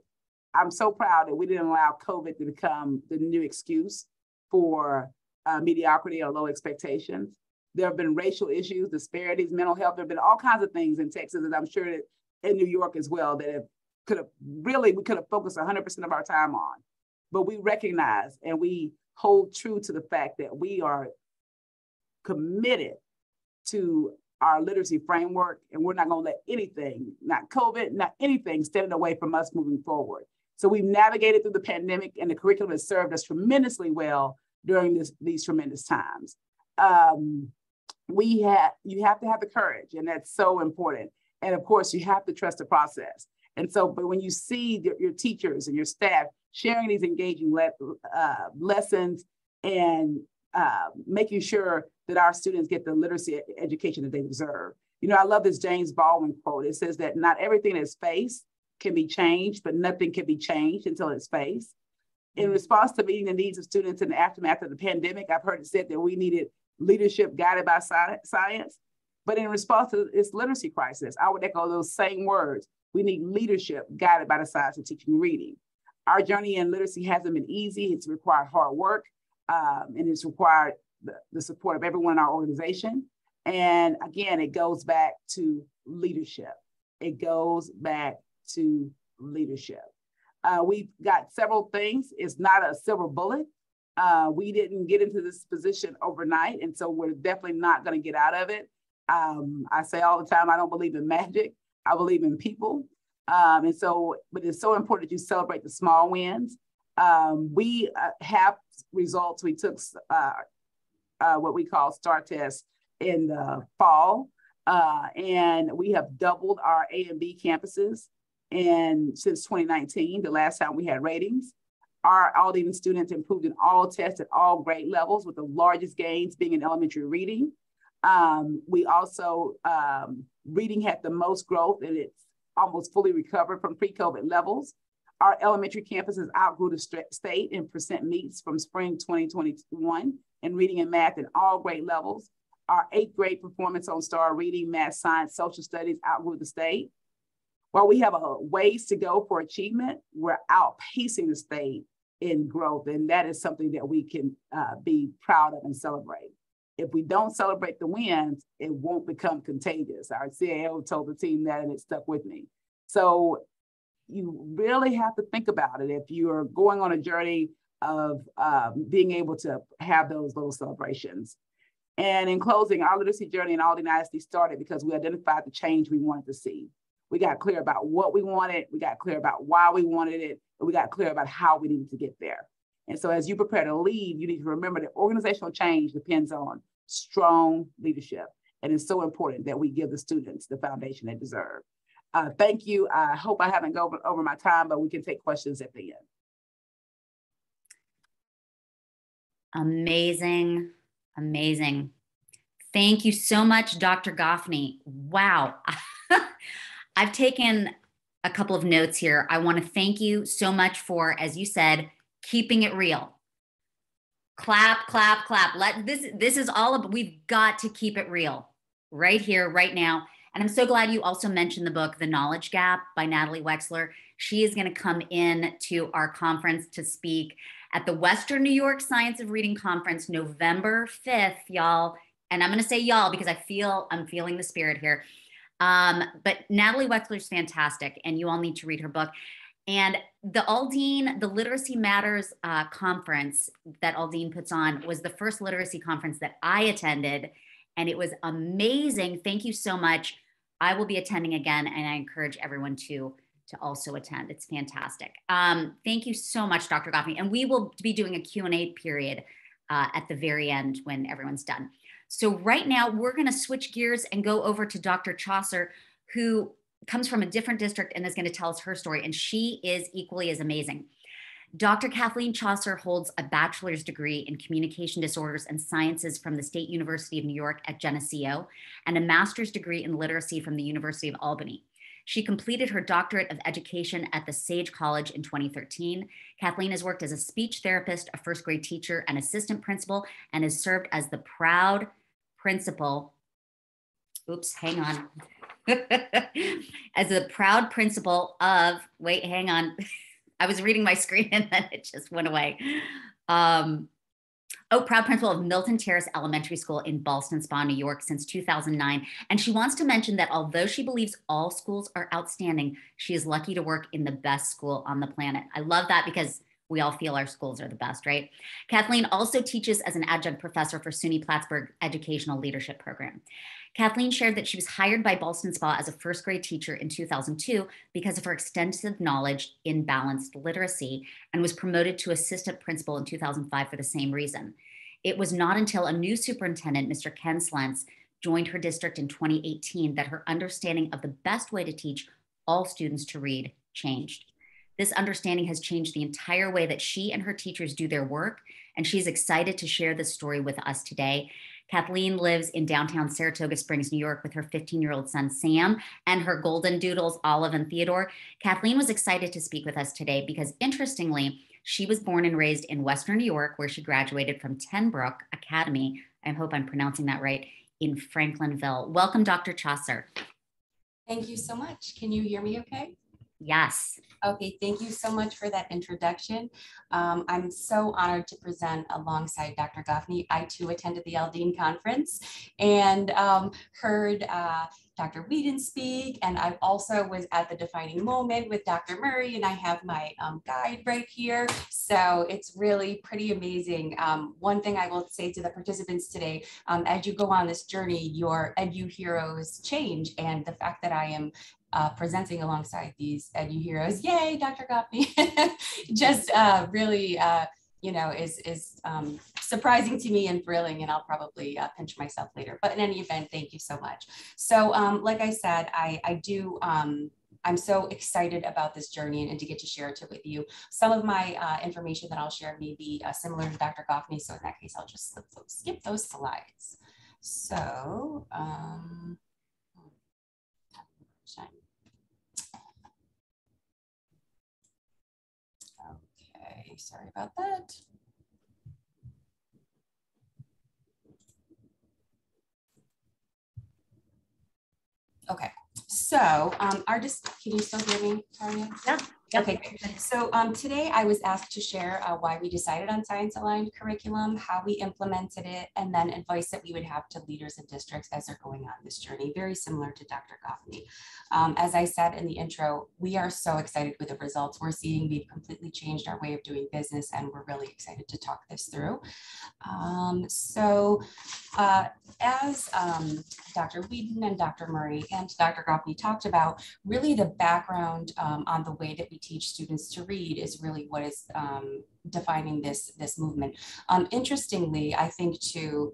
I'm so proud that we didn't allow COVID to become the new excuse for uh, mediocrity or low expectations. There have been racial issues, disparities, mental health. There have been all kinds of things in Texas, and I'm sure in New York as well, that have could have really we could have focused 100% of our time on. But we recognize and we hold true to the fact that we are committed to our literacy framework, and we're not going to let anything, not COVID, not anything, stand away from us moving forward. So we've navigated through the pandemic, and the curriculum has served us tremendously well during this, these tremendous times. Um, we have you have to have the courage, and that's so important. And of course, you have to trust the process. And so, but when you see your, your teachers and your staff sharing these engaging le- uh, lessons and uh, making sure that our students get the literacy education that they deserve. You know, I love this James Baldwin quote. It says that not everything that's faced can be changed, but nothing can be changed until it's faced. In response to meeting the needs of students in the aftermath of the pandemic, I've heard it said that we needed leadership guided by science. But in response to this literacy crisis, I would echo those same words. We need leadership guided by the science of teaching reading. Our journey in literacy hasn't been easy. It's required hard work um, and it's required the, the support of everyone in our organization. And again, it goes back to leadership. It goes back to leadership. Uh, we've got several things. It's not a silver bullet. Uh, we didn't get into this position overnight, and so we're definitely not going to get out of it. Um, I say all the time, I don't believe in magic. I believe in people. Um, and so, but it's so important that you celebrate the small wins. Um, we uh, have results. We took uh, uh, what we call STAAR tests in the fall, and we have doubled our A and B campuses. And since 2019, the last time we had ratings, our Aldine students improved in all tests at all grade levels, with the largest gains being in elementary reading. Um, we also, um, reading had the most growth and it's almost fully recovered from pre-COVID levels. Our elementary campuses outgrew the state in percent meets from spring 2021 in reading and math in all grade levels. Our eighth grade performance on STAAR reading, math, science, social studies outgrew the state. While we have a ways to go for achievement, we're outpacing the state in growth. And that is something that we can uh, be proud of and celebrate. If we don't celebrate the wins, it won't become contagious. Our CAO told the team that and it stuck with me. So you really have to think about it if you're going on a journey of um, being able to have those little celebrations. And in closing, our literacy journey in Aldine ISD started because we identified the change we wanted to see. We got clear about what we wanted, we got clear about why we wanted it, and we got clear about how we needed to get there. And so as you prepare to lead, you need to remember that organizational change depends on strong leadership. And it's so important that we give the students the foundation they deserve. Uh, thank you. I hope I haven't gone over my time, but we can take questions at the end. Amazing, amazing. Thank you so much, Dr. Goffney. Wow. I've taken a couple of notes here. I want to thank you so much for, as you said, keeping it real. Clap, clap, clap. Let this this is all about we've got to keep it real right here, right now. And I'm so glad you also mentioned the book, The Knowledge Gap by Natalie Wexler. She is going to come in to our conference to speak at the Western New York Science of Reading Conference, November 5th, y'all. And I'm going to say y'all because I feel I'm feeling the spirit here. Um, but Natalie Wexler is fantastic, and you all need to read her book. And the Aldine, the Literacy Matters uh, conference that Aldine puts on was the first literacy conference that I attended, and it was amazing. Thank you so much. I will be attending again, and I encourage everyone to to also attend. It's fantastic. Um, thank you so much, Dr. Goffney. And we will be doing a Q&A period uh, at the very end when everyone's done. So right now we're gonna switch gears and go over to Dr. Chaucer, who comes from a different district and is gonna tell us her story. And she is equally as amazing. Dr. Kathleen Chaucer holds a bachelor's degree in communication disorders and sciences from the State University of New York at Geneseo and a master's degree in literacy from the University of Albany. She completed her doctorate of education at the Sage College in 2013. Kathleen has worked as a speech therapist, a first grade teacher, and assistant principal, and has served as the proud principal. Oops, hang on. as a proud principal of, wait, hang on. I was reading my screen and then it just went away. Um, Oh, proud principal of Milton Terrace Elementary School in Ballston Spa, New York since 2009. And she wants to mention that although she believes all schools are outstanding, she is lucky to work in the best school on the planet. I love that because we all feel our schools are the best, right? Kathleen also teaches as an adjunct professor for SUNY Plattsburgh Educational Leadership Program. Kathleen shared that she was hired by Ballston Spa as a first grade teacher in 2002 because of her extensive knowledge in balanced literacy and was promoted to assistant principal in 2005 for the same reason. It was not until a new superintendent, Mr. Ken Slentz, joined her district in 2018 that her understanding of the best way to teach all students to read changed. This understanding has changed the entire way that she and her teachers do their work, and she's excited to share this story with us today. Kathleen lives in downtown Saratoga Springs, New York, with her 15 year old son, Sam, and her golden doodles, Olive and Theodore. Kathleen was excited to speak with us today because, interestingly, she was born and raised in Western New York, where she graduated from Ten Broeck Academy. I hope I'm pronouncing that right, in Franklinville. Welcome, Dr. Chaucer. Thank you so much. Can you hear me okay? Yes. Okay, thank you so much for that introduction. Um, I'm so honored to present alongside Dr. Goffney. I too attended the Aldine conference and um, heard uh, Dr. Weeden speak, and I also was at the defining moment with Dr. Murray, and I have my um, guide right here. So it's really pretty amazing. Um, one thing I will say to the participants today, um, as you go on this journey, your edu heroes change, and the fact that I am uh, presenting alongside these edu heroes. Yay, Dr. Goffney. Just uh, really, uh, you know, is, is um, surprising to me and thrilling, and I'll probably uh, pinch myself later. But in any event, thank you so much. So um, like I said, I, I do, um, I'm so excited about this journey and, and, to get to share it with you. Some of my uh, information that I'll share may be uh, similar to Dr. Goffney. So in that case, I'll just skip those slides. So, um, sorry about that. Okay, so um, our can you still hear me, Tarja? Yeah. Okay, so um, today I was asked to share uh, why we decided on science aligned curriculum, how we implemented it, and then advice that we would have to leaders and districts as they're going on this journey, very similar to Dr. Goffney. Um, as I said in the intro, we are so excited with the results we're seeing. We've completely changed our way of doing business, and we're really excited to talk this through. Um, so uh, as um, Dr. Weeden and Dr. Murray and Dr. Goffney talked about, really the background um, on the way that we teach students to read is really what is um, defining this, this movement. Um, interestingly, I think to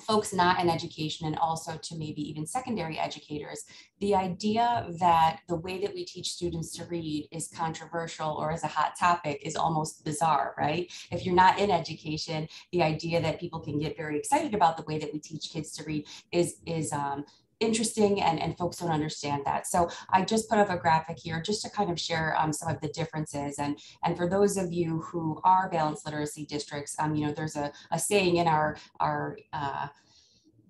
folks not in education and also to maybe even secondary educators, the idea that the way that we teach students to read is controversial or is a hot topic is almost bizarre, right? If you're not in education, the idea that people can get very excited about the way that we teach kids to read is, is um, interesting and, and folks don't understand that. So I just put up a graphic here just to kind of share um, some of the differences. And, and for those of you who are balanced literacy districts, um, you know, there's a, a saying in our, our uh,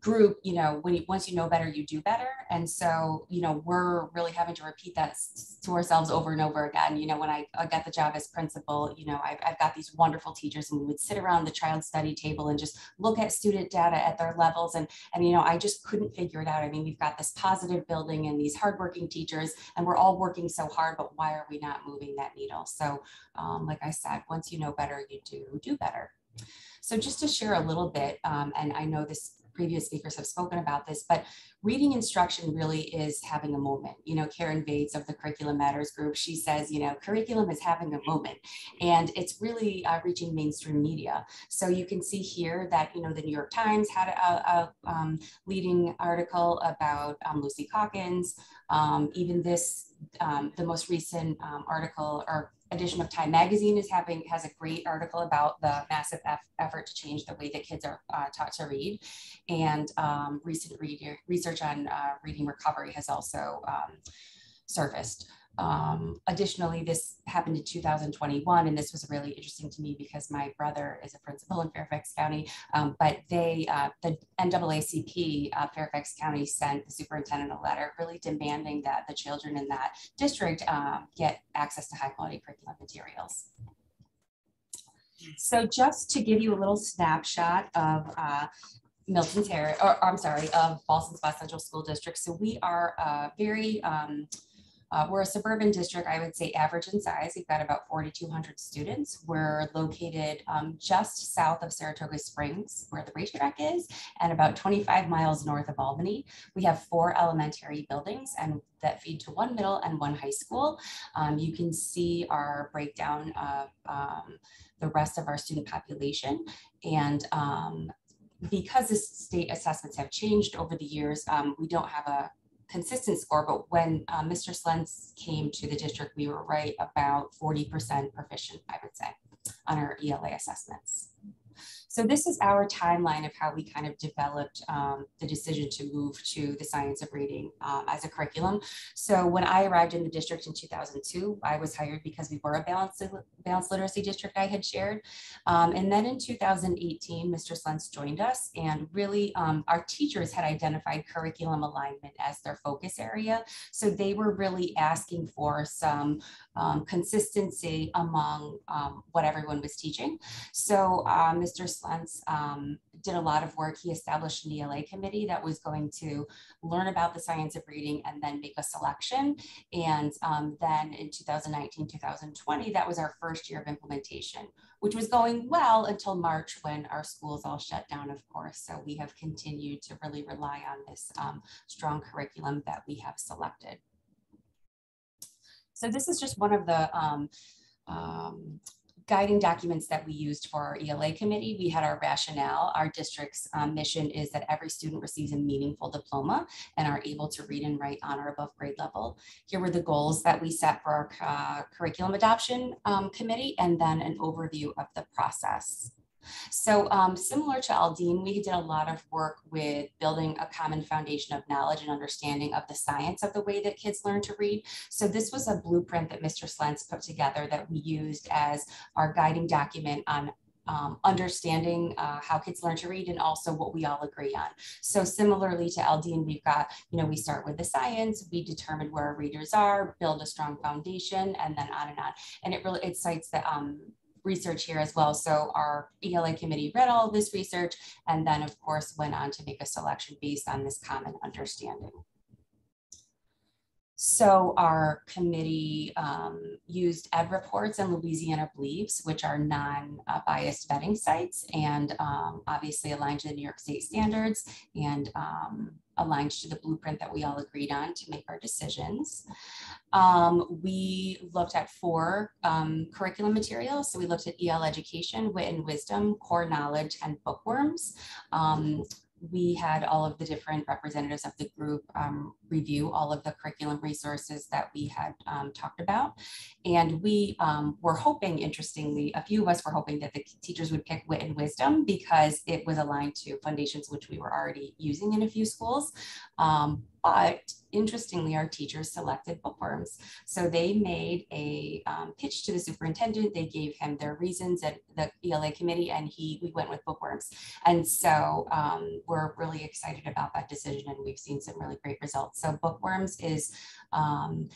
group, you know, when you, once you know better, you do better. And so, you know, we're really having to repeat that to ourselves over and over again. You know, when I, I got the job as principal, you know, I've, I've got these wonderful teachers and we would sit around the child study table and just look at student data at their levels. And, and, you know, I just couldn't figure it out. I mean, we've got this positive building and these hardworking teachers and we're all working so hard, but why are we not moving that needle? So um, like I said, once you know better, you do do better. So just to share a little bit, um, and I know this previous speakers have spoken about this, but reading instruction really is having a moment. You know, Karen Vaites of the Curriculum Matters group, she says, you know, curriculum is having a moment and it's really uh, reaching mainstream media. So you can see here that, you know, the New York Times had a, a um, leading article about um, Lucy Calkins. Um, even this, um, the most recent um, article or edition of Time Magazine is having has a great article about the massive effort to change the way that kids are uh, taught to read, and um, recent research on uh, reading recovery has also um, surfaced. Um, additionally, this happened in 2021, and this was really interesting to me because my brother is a principal in Fairfax County. Um, but they, uh, the NAACP uh, Fairfax County sent the superintendent a letter really demanding that the children in that district uh, get access to high quality curriculum materials. So just to give you a little snapshot of uh, Milton Terrace, or I'm sorry, of Ballston Spa Central School District. So we are uh, very um, uh, we're a suburban district, I would say average in size. We've got about 4,200 students. We're located um, just south of Saratoga Springs, where the racetrack is, and about 25 miles north of Albany. We have four elementary buildings and that feed to one middle and one high school. Um, you can see our breakdown of um, the rest of our student population. And um, because the state assessments have changed over the years, um, we don't have a consistent score, but when uh, Mr. Slentz came to the district, we were right about 40% proficient, I would say, on our ELA assessments. So this is our timeline of how we kind of developed um, the decision to move to the science of reading uh, as a curriculum. So when I arrived in the district in 2002, I was hired because we were a balanced, balanced literacy district I had shared. Um, and then in 2018, Mr. Slentz joined us and really um, our teachers had identified curriculum alignment as their focus area. So they were really asking for some um, consistency among um, what everyone was teaching. So uh, Mr. um, did a lot of work. He established an ELA committee that was going to learn about the science of reading and then make a selection. And um, then in 2019, 2020, that was our first year of implementation, which was going well until March when our schools all shut down, of course. So we have continued to really rely on this um, strong curriculum that we have selected. So this is just one of the um, um, guiding documents that we used for our ELA committee, we had our rationale. Our district's um, mission is that every student receives a meaningful diploma and are able to read and write on or above grade level. Here were the goals that we set for our uh, curriculum adoption um, committee and then an overview of the process. So um, similar to Aldine, we did a lot of work with building a common foundation of knowledge and understanding of the science of the way that kids learn to read. So this was a blueprint that Mr. Slentz put together that we used as our guiding document on um, understanding uh, how kids learn to read and also what we all agree on. So similarly to Aldine, we've got, you know, we start with the science, we determine where our readers are, build a strong foundation, and then on and on. And it really, it cites the um, research here as well. So our ELA committee read all this research and then of course went on to make a selection based on this common understanding. So our committee um, used EdReports and Louisiana Believes, which are non-biased vetting sites and um, obviously aligned to the New York State standards and um, aligned to the blueprint that we all agreed on to make our decisions. Um, we looked at four um, curriculum materials. So we looked at EL education, wit and wisdom, core knowledge, and bookworms. Um, we had all of the different representatives of the group um, review all of the curriculum resources that we had um, talked about. And we um, were hoping, interestingly, a few of us were hoping that the teachers would pick wit and wisdom because it was aligned to foundations which we were already using in a few schools. Um, but interestingly, our teachers selected bookworms. So they made a um, pitch to the superintendent. They gave him their reasons at the ELA committee, and he we went with bookworms. And so um, we're really excited about that decision, and we've seen some really great results. So bookworms is um,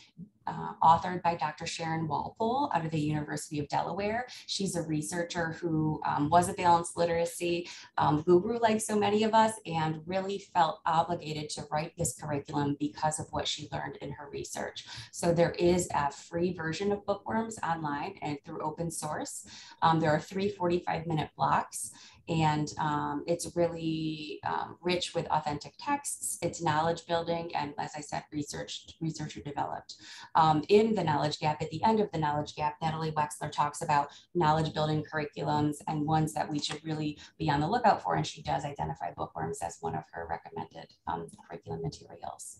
uh, authored by Dr. Sharon Walpole out of the University of Delaware. She's a researcher who um, was a balanced literacy um, guru like so many of us and really felt obligated to write this curriculum because of what she learned in her research. So there is a free version of Bookworms online and through open source. Um, there are three 45 minute blocks and um, it's really um, rich with authentic texts. It's knowledge building, and as I said, research researcher developed. Um, in the knowledge gap, at the end of the knowledge gap, Natalie Wexler talks about knowledge building curriculums and ones that we should really be on the lookout for, and she does identify bookworms as one of her recommended um, curriculum materials.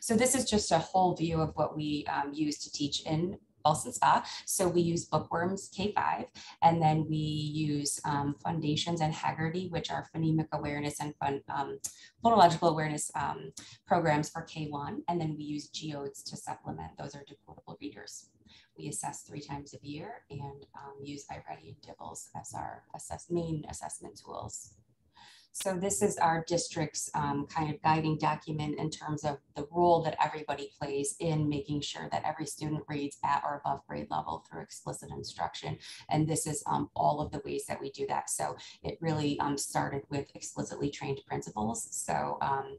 So this is just a whole view of what we um, use to teach in Ballston Spa. So we use Bookworms K5, and then we use um, Foundations and Heggerty, which are phonemic awareness and fun, um, phonological awareness um, programs for K1. And then we use Geodes to supplement. Those are decodable readers. We assess three times a year and um, use iReady and DIBELS as our assess main assessment tools. So this is our district's um, kind of guiding document in terms of the role that everybody plays in making sure that every student reads at or above grade level through explicit instruction. And this is um, all of the ways that we do that. So it really um, started with explicitly trained principals. So um,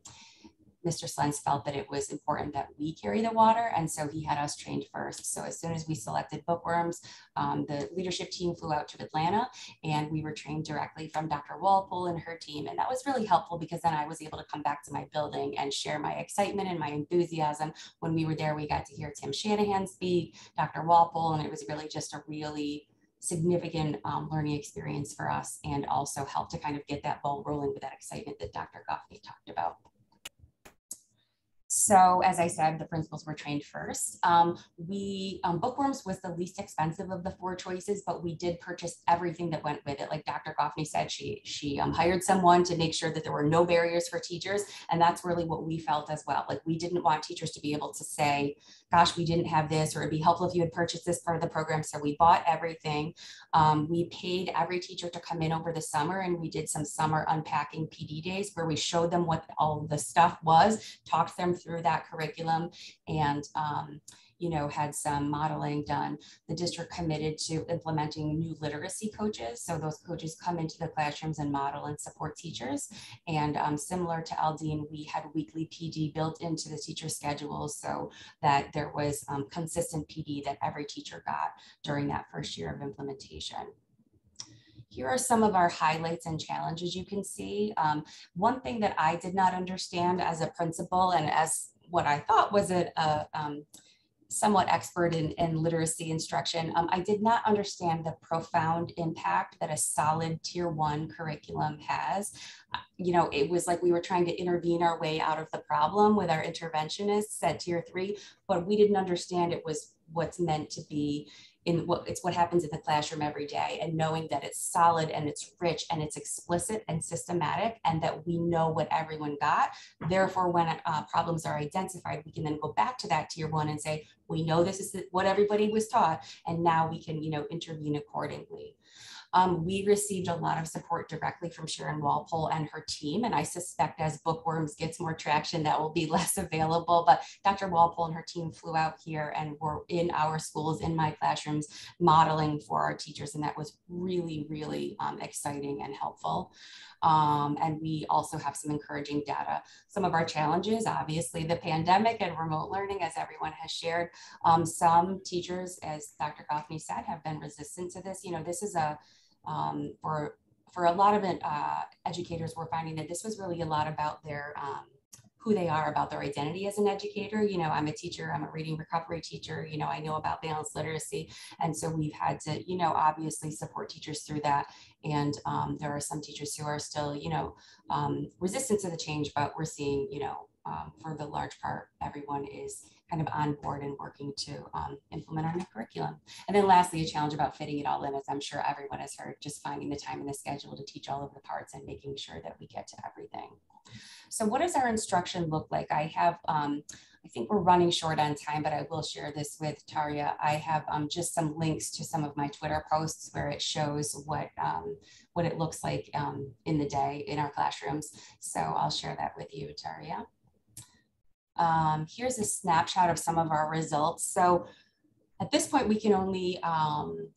Mr. Slentz felt that it was important that we carry the water. And so he had us trained first. So as soon as we selected bookworms, um, the leadership team flew out to Atlanta and we were trained directly from Dr. Walpole and her team. And that was really helpful because then I was able to come back to my building and share my excitement and my enthusiasm. When we were there, we got to hear Tim Shanahan speak, Dr. Walpole, and it was really just a really significant um, learning experience for us and also helped to kind of get that ball rolling with that excitement that Dr. Goffney talked about. So as I said, the principals were trained first. Um, we um, bookworms was the least expensive of the four choices, but we did purchase everything that went with it. Like Dr. Goffney said, she she um, hired someone to make sure that there were no barriers for teachers, and that's really what we felt as well. Like we didn't want teachers to be able to say, "Gosh, we didn't have this," or "It'd be helpful if you had purchased this part of the program." So we bought everything. Um, we paid every teacher to come in over the summer, and we did some summer unpacking PD days where we showed them what all the stuff was, talked them through that curriculum and um, you know, had some modeling done. The district committed to implementing new literacy coaches. So those coaches come into the classrooms and model and support teachers. And um, similar to Aldine, we had weekly PD built into the teacher schedules so that there was um, consistent PD that every teacher got during that first year of implementation. Here are some of our highlights and challenges you can see. Um, one thing that I did not understand as a principal and as what I thought was a, a um, somewhat expert in, in literacy instruction, um, I did not understand the profound impact that a solid tier one curriculum has. Uh, you know, it was like we were trying to intervene our way out of the problem with our interventionists at tier three, but we didn't understand it was what's meant to be in what it's what happens in the classroom every day and knowing that it's solid and it's rich and it's explicit and systematic and that we know what everyone got. Therefore when uh, problems are identified we can then go back to that tier one and say we know this is what everybody was taught and now we can you know intervene accordingly um, we received a lot of support directly from Sharon Walpole and her team. And I suspect as Bookworms gets more traction, that will be less available. But Dr. Walpole and her team flew out here and were in our schools, in my classrooms, modeling for our teachers. And that was really, really um, exciting and helpful. Um, and we also have some encouraging data. Some of our challenges, obviously the pandemic and remote learning, as everyone has shared. Um, some teachers, as Dr. Goffney said, have been resistant to this. You know, this is a um, for for a lot of it, uh, educators were finding that this was really a lot about their um, who they are about their identity as an educator. You know, I'm a teacher, I'm a reading recovery teacher, you know, I know about balanced literacy. And so we've had to, you know, obviously support teachers through that. And um, there are some teachers who are still, you know, um, resistant to the change, but we're seeing, you know, um, for the large part, everyone is kind of on board and working to um, implement our new curriculum. And then lastly, a challenge about fitting it all in, as I'm sure everyone has heard, just finding the time in the schedule to teach all of the parts and making sure that we get to everything. So what does our instruction look like? I have, um, I think we're running short on time, but I will share this with Tarja. I have um, just some links to some of my Twitter posts where it shows what, um, what it looks like um, in the day in our classrooms. So I'll share that with you, Tarja. Um, here's a snapshot of some of our results. So at this point, we can only um,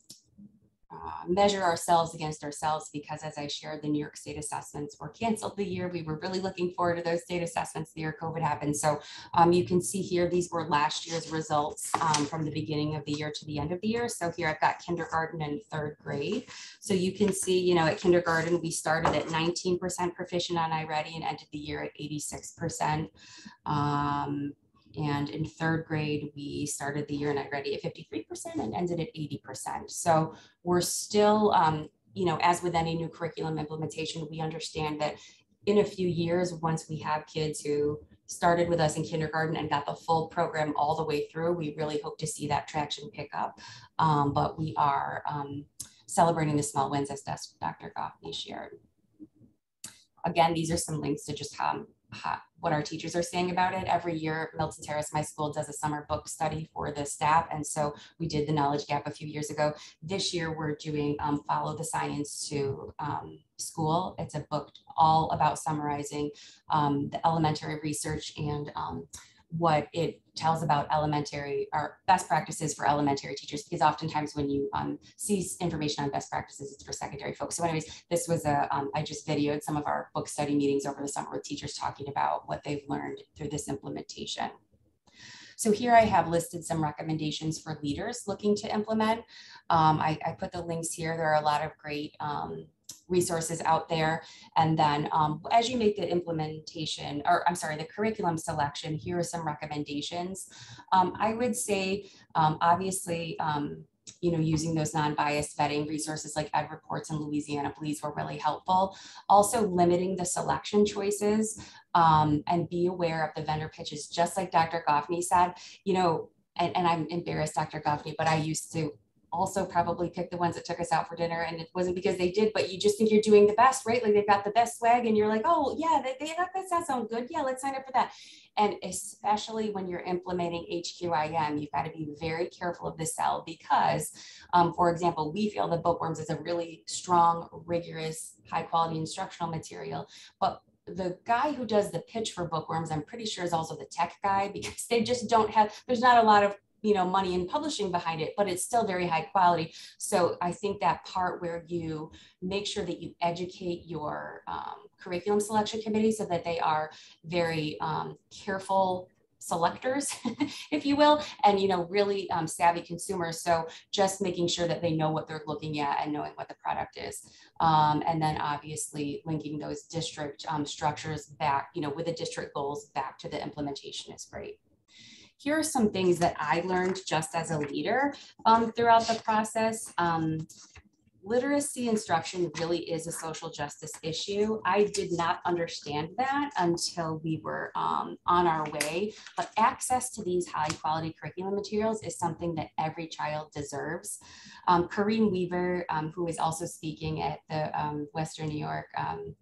uh, measure ourselves against ourselves because as I shared, the New York State assessments were canceled the year. We were really looking forward to those state assessments the year COVID happened. So um, you can see here, these were last year's results um, from the beginning of the year to the end of the year. So here I've got kindergarten and third grade. So you can see, you know, at kindergarten, we started at 19% proficient on iReady and ended the year at 86%. Um, and in third grade, we started the year iReady at 53% and ended at 80%. So we're still, um, you know, as with any new curriculum implementation, we understand that in a few years, once we have kids who started with us in kindergarten and got the full program all the way through, we really hope to see that traction pick up. Um, but we are um, celebrating the small wins as Dr. Goffney shared. Again, these are some links to just how, what our teachers are saying about it. Every year, Milton Terrace, my school, does a summer book study for the staff. And so we did the Knowledge Gap a few years ago. This year, we're doing um, Follow the Science to um, School. It's a book all about summarizing um, the elementary research and um, what it tells about elementary or best practices for elementary teachers because oftentimes when you um, see information on best practices it's for secondary folks. So anyways this was a um, I just videoed some of our book study meetings over the summer with teachers talking about what they've learned through this implementation so here I have listed some recommendations for leaders looking to implement. Um, I, I, put the links here. There are a lot of great um, resources out there. And then um, as you make the implementation, or I'm sorry, the curriculum selection, here are some recommendations. Um, I would say, um, obviously, um, you know, using those non-biased vetting resources like EdReports and Louisiana Believes were really helpful. Also limiting the selection choices um, and be aware of the vendor pitches, just like Dr. Goffney said, you know, and, and I'm embarrassed, Dr. Goffney, but I used to also probably picked the ones that took us out for dinner and it wasn't because they did but you just think you're doing the best right? Like they've got the best swag and you're like oh yeah they, that, that sounds good. Yeah let's sign up for that. And especially when you're implementing hqim you've got to be very careful of the sell because um, for example we feel that bookworms is a really strong rigorous high quality instructional material but the guy who does the pitch for bookworms i'm pretty sure is also the tech guy because they just don't have there's not a lot of you know money in publishing behind it but it's still very high quality. So i think that part where you make sure that you educate your um, curriculum selection committee so that they are very um, careful selectors if you will and you know really um, savvy consumers. So just making sure that they know what they're looking at and knowing what the product is. Um, and then obviously linking those district um, structures back you know with the district goals back to the implementation is great here are some things that I learned just as a leader um, throughout the process. Um, literacy instruction really is a social justice issue. I did not understand that until we were um, on our way, but access to these high quality curriculum materials is something that every child deserves. Um, Kareem Weaver, um, who is also speaking at the um, Western New York um,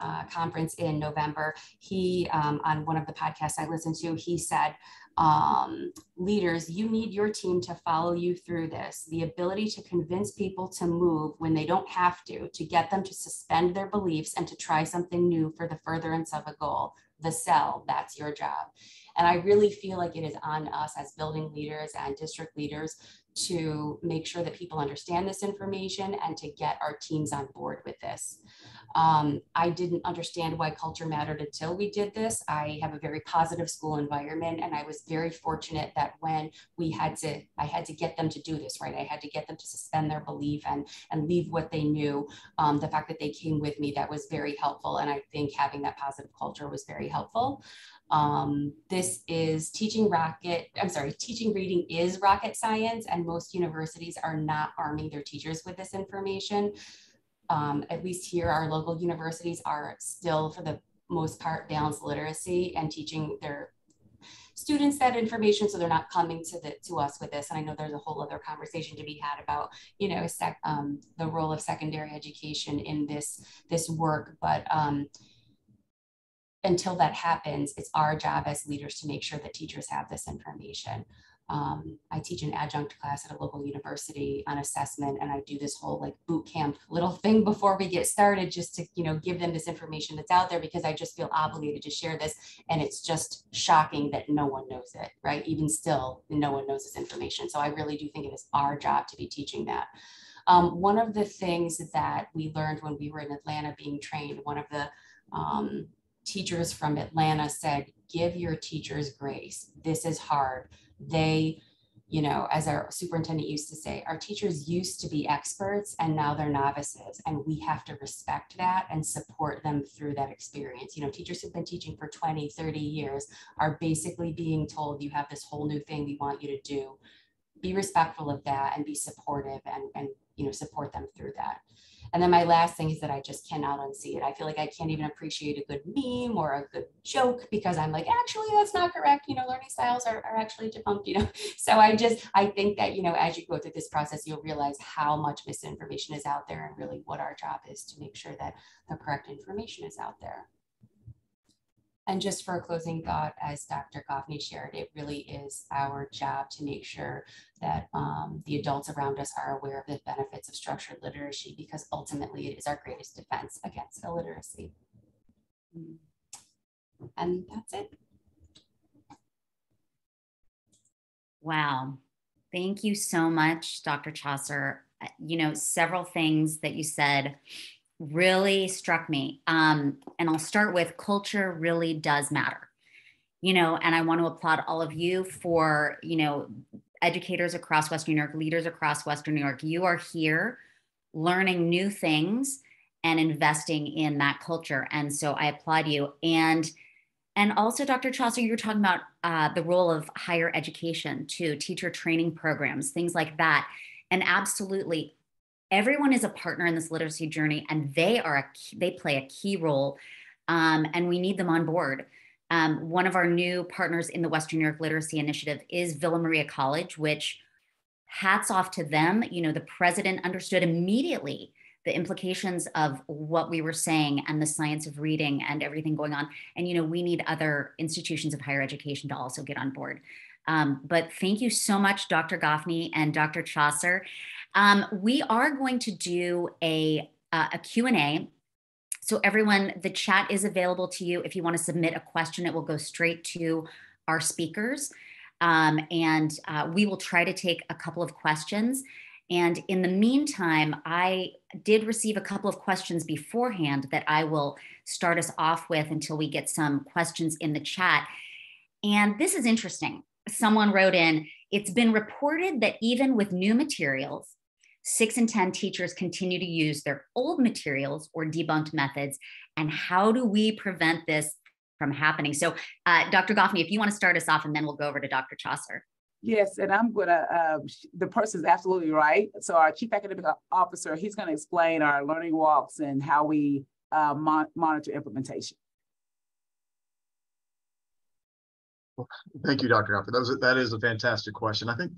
uh, conference in November, he, um, on one of the podcasts I listened to, he said, um, leaders, you need your team to follow you through this. The ability to convince people to move when they don't have to, to get them to suspend their beliefs and to try something new for the furtherance of a goal. The sell, that's your job. And I really feel like it is on us as building leaders and district leaders to make sure that people understand this information and to get our teams on board with this. Um, I didn't understand why culture mattered until we did this. I have a very positive school environment, and I was very fortunate that when we had to, I had to get them to do this, right? I had to get them to suspend their belief and and leave what they knew. Um, the fact that they came with me, that was very helpful, and I think having that positive culture was very helpful. Um, this is teaching rocket, I'm sorry, teaching reading is rocket science, and most universities are not arming their teachers with this information. Um, at least here, our local universities are still, for the most part, balanced literacy and teaching their students that information so they're not coming to the to us with this. And i know there's a whole other conversation to be had about you know sec, um, the role of secondary education in this this work but um, until that happens it's our job as leaders to make sure that teachers have this information um, I teach an adjunct class at a local university on assessment, and I do this whole like boot camp little thing before we get started, just to you know give them this information that's out there because I just feel obligated to share this, and it's just shocking that no one knows it, right? Even still, no one knows this information. So I really do think it is our job to be teaching that. Um, one of the things that we learned when we were in Atlanta being trained, one of the um, teachers from Atlanta said, give your teachers grace. This is hard. They you know, as our superintendent used to say, our teachers used to be experts and now they're novices. And we have to respect that and support them through that experience. You know, teachers who've been teaching for 20, 30 years are basically being told you have this whole new thing we want you to do. Be respectful of that and be supportive and, and you know, support them through that. And then my last thing is that I just cannot unsee it. I feel like I can't even appreciate a good meme or a good joke because I'm like, actually, that's not correct. You know, learning styles are, are actually debunked, you know. So I just, I think that, you know, as you go through this process, you'll realize how much misinformation is out there and really what our job is to make sure that the correct information is out there. And just for a closing thought, as Dr. Goffney shared, it really is our job to make sure that um, the adults around us are aware of the benefits of structured literacy because ultimately it is our greatest defense against illiteracy. And that's it. Wow. Thank you so much, Dr. Chaucer. Uh, you know, several things that you said really struck me. Um, and I'll start with culture really does matter. You know, and I want to applaud all of you for, you know, educators across Western New York, leaders across Western New York. You are here learning new things and investing in that culture. And so I applaud you. And and also, Dr. Chaucer, you were talking about uh, the role of higher education to teacher training programs, things like that. And absolutely, everyone is a partner in this literacy journey and they are a key, they play a key role um, and we need them on board. Um, one of our new partners in the western new york literacy initiative is villa maria college which hats off to them. You know the president understood immediately the implications of what we were saying and the science of reading and everything going on. And you know we need other institutions of higher education to also get on board. Um, but thank you so much dr goffney and dr chaucer um, we are going to do a, uh, a Q&A. So everyone, the chat is available to you. If you want to submit a question, it will go straight to our speakers. Um, and uh, we will try to take a couple of questions. And in the meantime, I did receive a couple of questions beforehand that I will start us off with until we get some questions in the chat. And this is interesting. Someone wrote in, it's been reported that even with new materials, six in 10 teachers continue to use their old materials or debunked methods. And how do we prevent this from happening? So, uh, Dr. Goffney, if you want to start us off, and then we'll go over to Dr. Chaucer. Yes, and I'm gonna, uh, the person's absolutely right. So our chief academic officer, he's gonna explain our learning walks and how we uh, mon monitor implementation. Thank you, Dr. Alfred. That, was that is a fantastic question. I think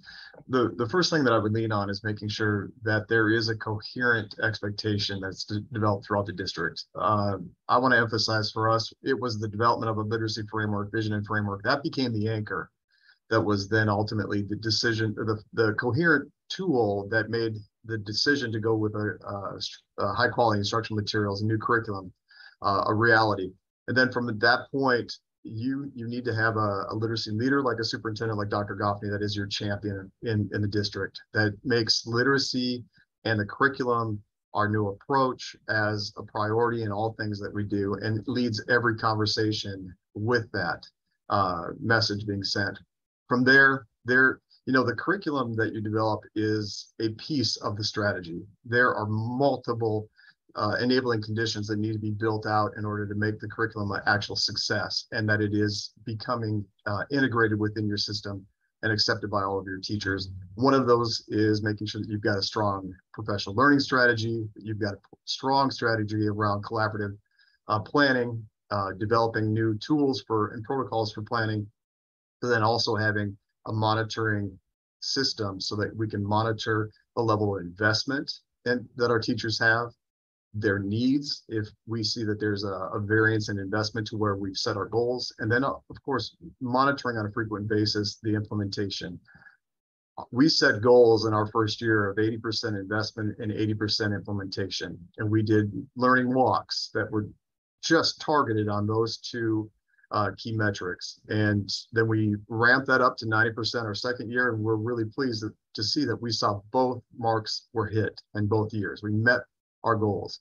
the, the first thing that I would lean on is making sure that there is a coherent expectation that's de developed throughout the district. Uh, I want to emphasize for us, it was the development of a literacy framework, vision and framework, that became the anchor that was then ultimately the decision, the, the coherent tool that made the decision to go with a, a, a high quality instructional materials, new curriculum, uh, a reality. And then from that point, you you need to have a, a, literacy leader like a superintendent like Dr. Goffney that is your champion in, in the district that makes literacy and the curriculum our new approach as a priority in all things that we do and leads every conversation with that uh, message being sent. From there, there, you know, the curriculum that you develop is a piece of the strategy. There are multiple uh, enabling conditions that need to be built out in order to make the curriculum an actual success and that it is becoming uh, integrated within your system and accepted by all of your teachers. One of those is making sure that you've got a strong professional learning strategy, you've got a strong strategy around collaborative uh, planning, uh, developing new tools for and protocols for planning, but then also having a monitoring system so that we can monitor the level of investment and, that our teachers have their needs if we see that there's a, a, variance in investment to where we've set our goals and then uh, of course monitoring on a frequent basis the implementation we set goals in our first year of 80% investment and 80% implementation and we did learning walks that were just targeted on those two uh, key metrics. And then we ramped that up to 90% our second year. And we're really pleased to, to see that we saw both marks were hit in both years. We met our goals.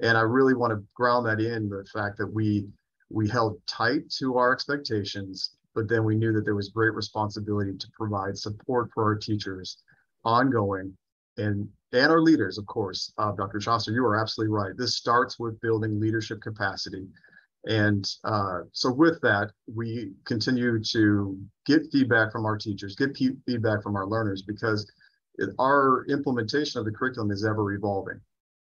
And I really want to ground that in the fact that we we held tight to our expectations, but then we knew that there was great responsibility to provide support for our teachers ongoing and and our leaders, of course. Uh, Dr. Chaucer, you are absolutely right. This starts with building leadership capacity. And uh, so with that, we continue to get feedback from our teachers, get feedback from our learners, because it, our implementation of the curriculum is ever evolving.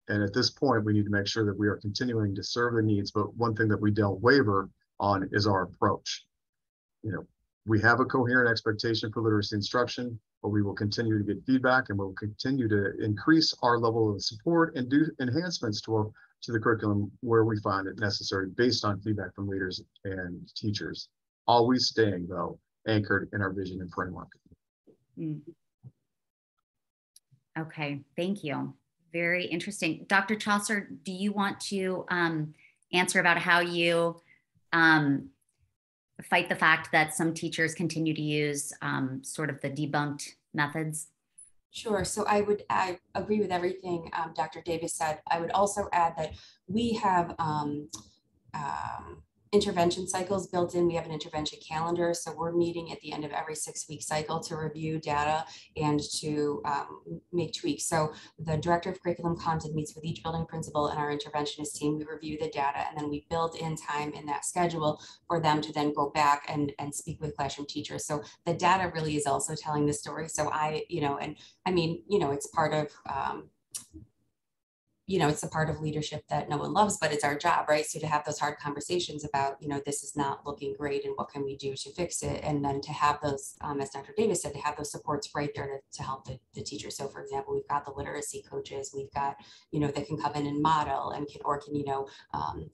And at this point, we need to make sure that we are continuing to serve the needs. But one thing that we don't waver on is our approach. You know, we have a coherent expectation for literacy instruction, but we will continue to get feedback and we'll continue to increase our level of support and do enhancements to, our, to the curriculum where we find it necessary based on feedback from leaders and teachers. Always staying, though, anchored in our vision and framework. Mm. Okay, thank you very interesting. Dr. Chaucer, do you want to um, answer about how you um, fight the fact that some teachers continue to use um, sort of the debunked methods? Sure. So I would I agree with everything um, Dr. Davis said. I would also add that we have um, um, intervention cycles built in. We have an intervention calendar. So we're meeting at the end of every six week cycle to review data and to um, make tweaks. So the director of curriculum content meets with each building principal and our interventionist team. We review the data and then we build in time in that schedule for them to then go back and, and speak with classroom teachers. So the data really is also telling the story. So I, you know, and I mean, you know, it's part of um, you know, it's a part of leadership that no one loves, but it's our job, right? So to have those hard conversations about, you know, this is not looking great and what can we do to fix it? And then to have those, um, as Dr. Davis said, to have those supports right there to, to help the, the teacher. So for example, we've got the literacy coaches, we've got, you know, that can come in and model and can, or can, you know, um,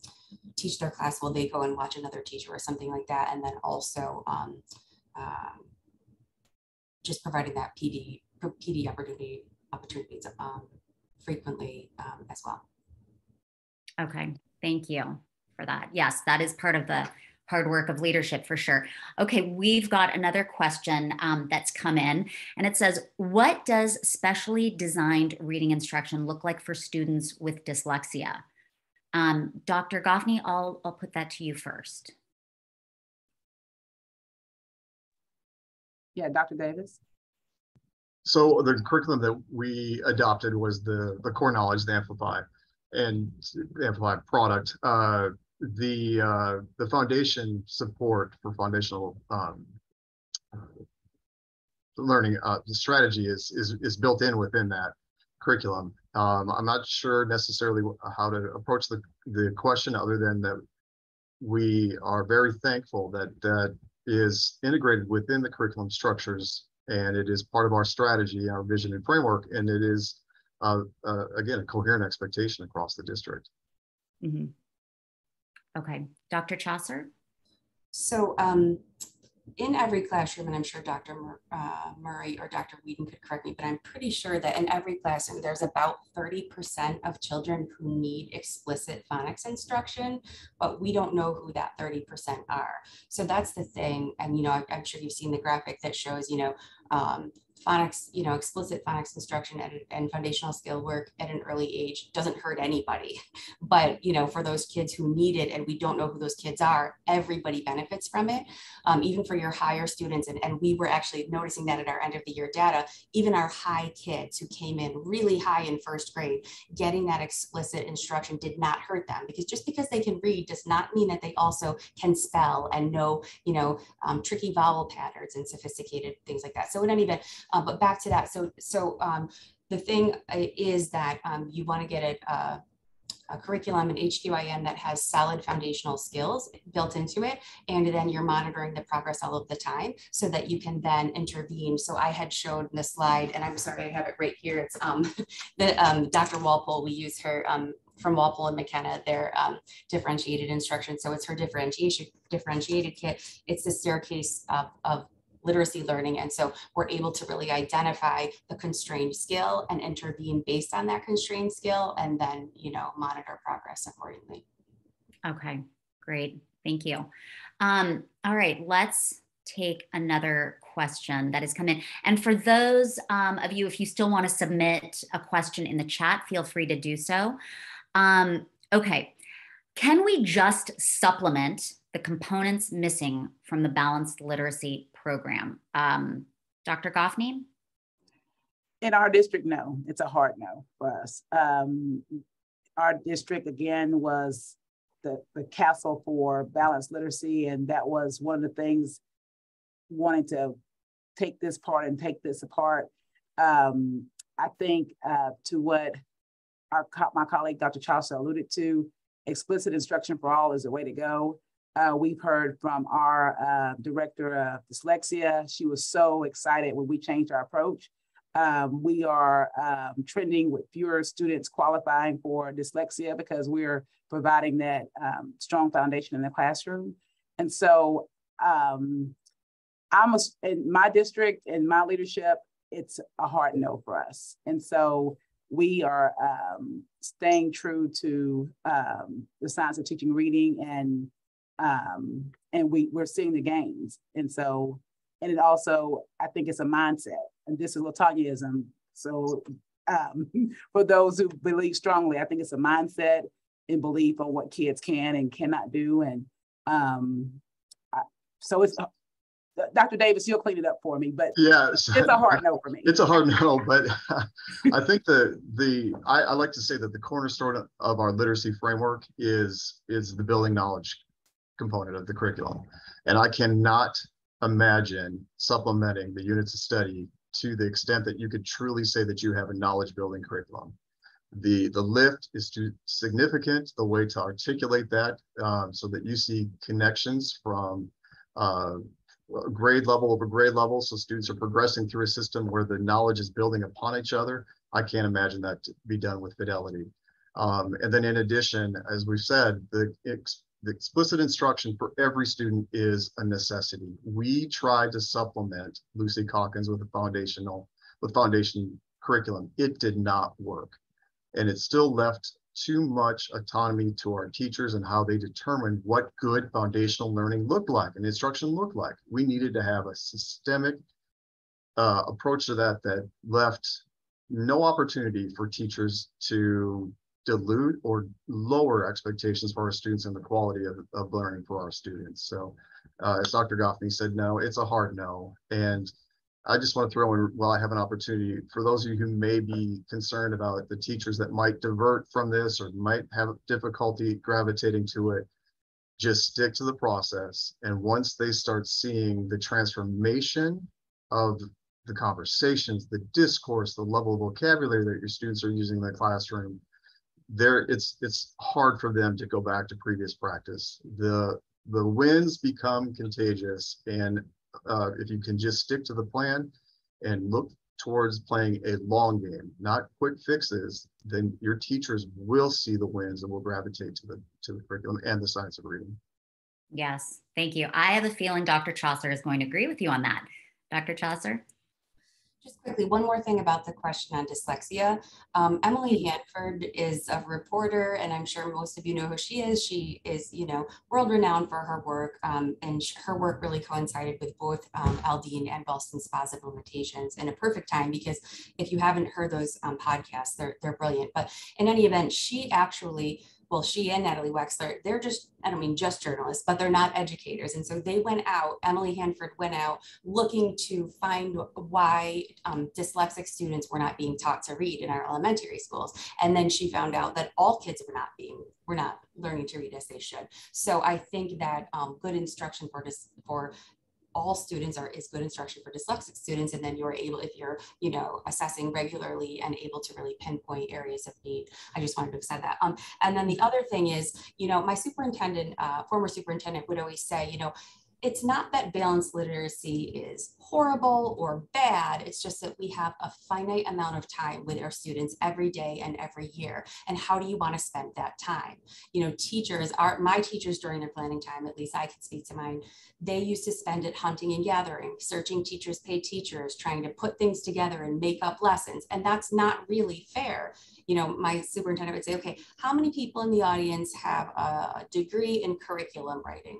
teach their class while they go and watch another teacher or something like that. And then also um, um, just providing that PD, PD opportunity, opportunities um, frequently um, as well. Okay, thank you for that. Yes, that is part of the hard work of leadership for sure. Okay, we've got another question um, that's come in, and it says, What does specially designed reading instruction look like for students with dyslexia? Um, Dr. Goffney, I'll, I'll put that to you first. Yeah, Dr. Davis. So the curriculum that we adopted was the the core knowledge, the Amplify, and the Amplify product. Uh, the uh, the foundation support for foundational um, learning, uh, the strategy is is is built in within that curriculum. Um, I'm not sure necessarily how to approach the the question other than that we are very thankful that that is integrated within the curriculum structures and it is part of our strategy, our vision and framework, and it is uh, uh, again a coherent expectation across the district. Mm-hmm. Okay, Dr. Chaucer. So um, in every classroom, and I'm sure Dr. Uh, Murray or Dr. Weeden could correct me, but I'm pretty sure that in every classroom, there's about 30% of children who need explicit phonics instruction, but we don't know who that 30% are. So that's the thing. And, you know, I, I'm sure you've seen the graphic that shows, you know, um, phonics, you know, explicit phonics instruction and, and foundational skill work at an early age doesn't hurt anybody. But, you know, for those kids who need it and we don't know who those kids are, everybody benefits from it. Um, even for your higher students. And, and we were actually noticing that at our end of the year data, even our high kids who came in really high in first grade, getting that explicit instruction did not hurt them because just because they can read does not mean that they also can spell and know, you know, um, tricky vowel patterns and sophisticated things like that. So in any event, um, but back to that. So, so um, the thing uh, is that um, you want to get a, a, a, curriculum and HQIM that has solid foundational skills built into it. And then you're monitoring the progress all of the time so that you can then intervene. So I had showed the slide, and I'm sorry, I have it right here. It's um, the um, Dr. Walpole, we use her um, from Walpole and McKenna, their um, differentiated instruction. So it's her differentiation differentiated kit. It's the staircase of, of literacy learning. And so we're able to really identify the constrained skill and intervene based on that constrained skill and then, you know, monitor progress accordingly. Okay, great. Thank you. Um, all right, let's take another question that has come in. And for those um, of you, if you still want to submit a question in the chat, feel free to do so. Um, okay, can we just supplement the components missing from the balanced literacy program? Um, Dr. Goffney? In our district, no, it's a hard no for us. Um, our district, again, was the, the castle for balanced literacy, and that was one of the things wanting to take this part and take this apart. Um, I think uh, to what our my colleague Dr. Chaucer alluded to, explicit instruction for all is the way to go. Uh, we've heard from our uh, director of dyslexia. She was so excited when we changed our approach. Um, we are um, trending with fewer students qualifying for dyslexia because we're providing that um, strong foundation in the classroom. And so um, I'm a, in my district, in my leadership, it's a hard no for us. And so we are um, staying true to um, the science of teaching reading and um, and we, we're seeing the gains. And so, and it also, I think it's a mindset. And this is Latanyism. So um, for those who believe strongly, I think it's a mindset and belief on what kids can and cannot do. And um, I, so it's Dr. Davis, you'll clean it up for me, but yeah, it's a hard no for me. It's a hard no, but I think the the I, I, like to say that the cornerstone of our literacy framework is is the building knowledge component of the curriculum, and I cannot imagine supplementing the units of study to the extent that you could truly say that you have a knowledge building curriculum. The the lift is too significant. The way to articulate that um, so that you see connections from uh, grade level over grade level. So students are progressing through a system where the knowledge is building upon each other. I can't imagine that to be done with fidelity. Um, and then in addition, as we've said, the, ex the explicit instruction for every student is a necessity. We tried to supplement Lucy Calkins with a foundational, with foundation curriculum. It did not work. And it still left too much autonomy to our teachers and how they determined what good foundational learning looked like and instruction looked like. We needed to have a systemic uh, approach to that that left no opportunity for teachers to dilute or lower expectations for our students and the quality of, of learning for our students. So uh, as Dr. Goffney said, no, it's a hard no. And I just want to throw in while I have an opportunity for those of you who may be concerned about the teachers that might divert from this or might have difficulty gravitating to it, just stick to the process. And once they start seeing the transformation of the conversations, the discourse, the level of vocabulary that your students are using in the classroom, there it's it's hard for them to go back to previous practice. The the wins become contagious and uh, if you can just stick to the plan and look towards playing a long game, not quick fixes, then your teachers will see the wins and will gravitate to the to the curriculum and the science of reading. Yes, thank you. I have a feeling Dr. Chaucer is going to agree with you on that. Dr. Chaucer? Just quickly, one more thing about the question on dyslexia. Um, Emily Hanford is a reporter, and I'm sure most of you know who she is. She is, you know, world renowned for her work, um, and her work really coincided with both um, Aldine and Ballston's positive limitations in a perfect time because if you haven't heard those um, podcasts, they're, they're brilliant. But in any event, she actually well, she and Natalie Wexler, they're just, I don't mean just journalists, but they're not educators. And so they went out, Emily Hanford went out looking to find why um, dyslexic students were not being taught to read in our elementary schools. And then she found out that all kids were not being, were not learning to read as they should. So I think that um, good instruction for, for all students are is good instruction for dyslexic students and then you're able if you're you know assessing regularly and able to really pinpoint areas of need. I just wanted to have said that. Um, and then the other thing is you know my superintendent uh, former superintendent would always say you know it's not that balanced literacy is horrible or bad. It's just that we have a finite amount of time with our students every day and every year. And how do you want to spend that time? You know, teachers are my teachers during their planning time, at least I can speak to mine. They used to spend it hunting and gathering, searching teachers, paid teachers, trying to put things together and make up lessons. And that's not really fair. You know, my superintendent would say, okay, how many people in the audience have a degree in curriculum writing?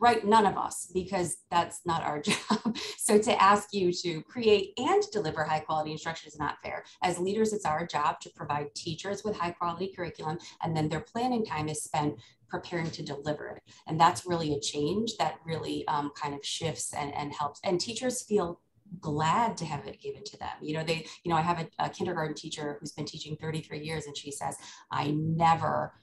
Right? None of us, because that's not our job. so to ask you to create and deliver high quality instruction is not fair. As leaders, it's our job to provide teachers with high quality curriculum, and then their planning time is spent preparing to deliver it. And that's really a change that really um, kind of shifts and, and helps. And teachers feel glad to have it given to them. You know, they, you know, I have a, a kindergarten teacher who's been teaching 33 years, and she says, I never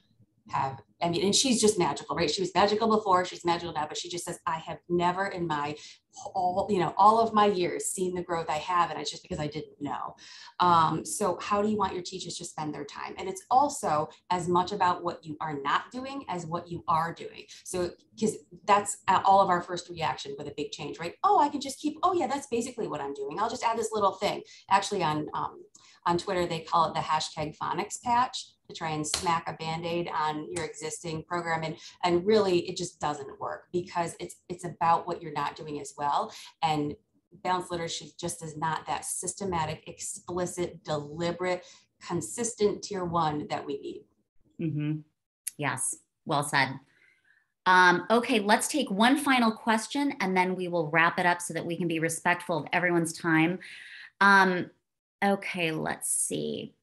have I mean, and she's just magical, right? She was magical before, she's magical now, but she just says, I have never in my all, you know, all of my years seen the growth I have, and it's just because I didn't know. Um, so how do you want your teachers to spend their time? And it's also as much about what you are not doing as what you are doing. So because that's all of our first reaction with a big change, right? Oh, I can just keep, oh yeah, that's basically what I'm doing. I'll just add this little thing. Actually on um, on Twitter, they call it the hashtag phonics patch to try and smack a band-aid on your existing program. And, and really it just doesn't work because it's it's about what you're not doing as well. And balanced literacy just is not that systematic, explicit, deliberate, consistent tier one that we need. Mm-hmm. Yes, well said. Um, okay, let's take one final question and then we will wrap it up so that we can be respectful of everyone's time. Um, okay, let's see.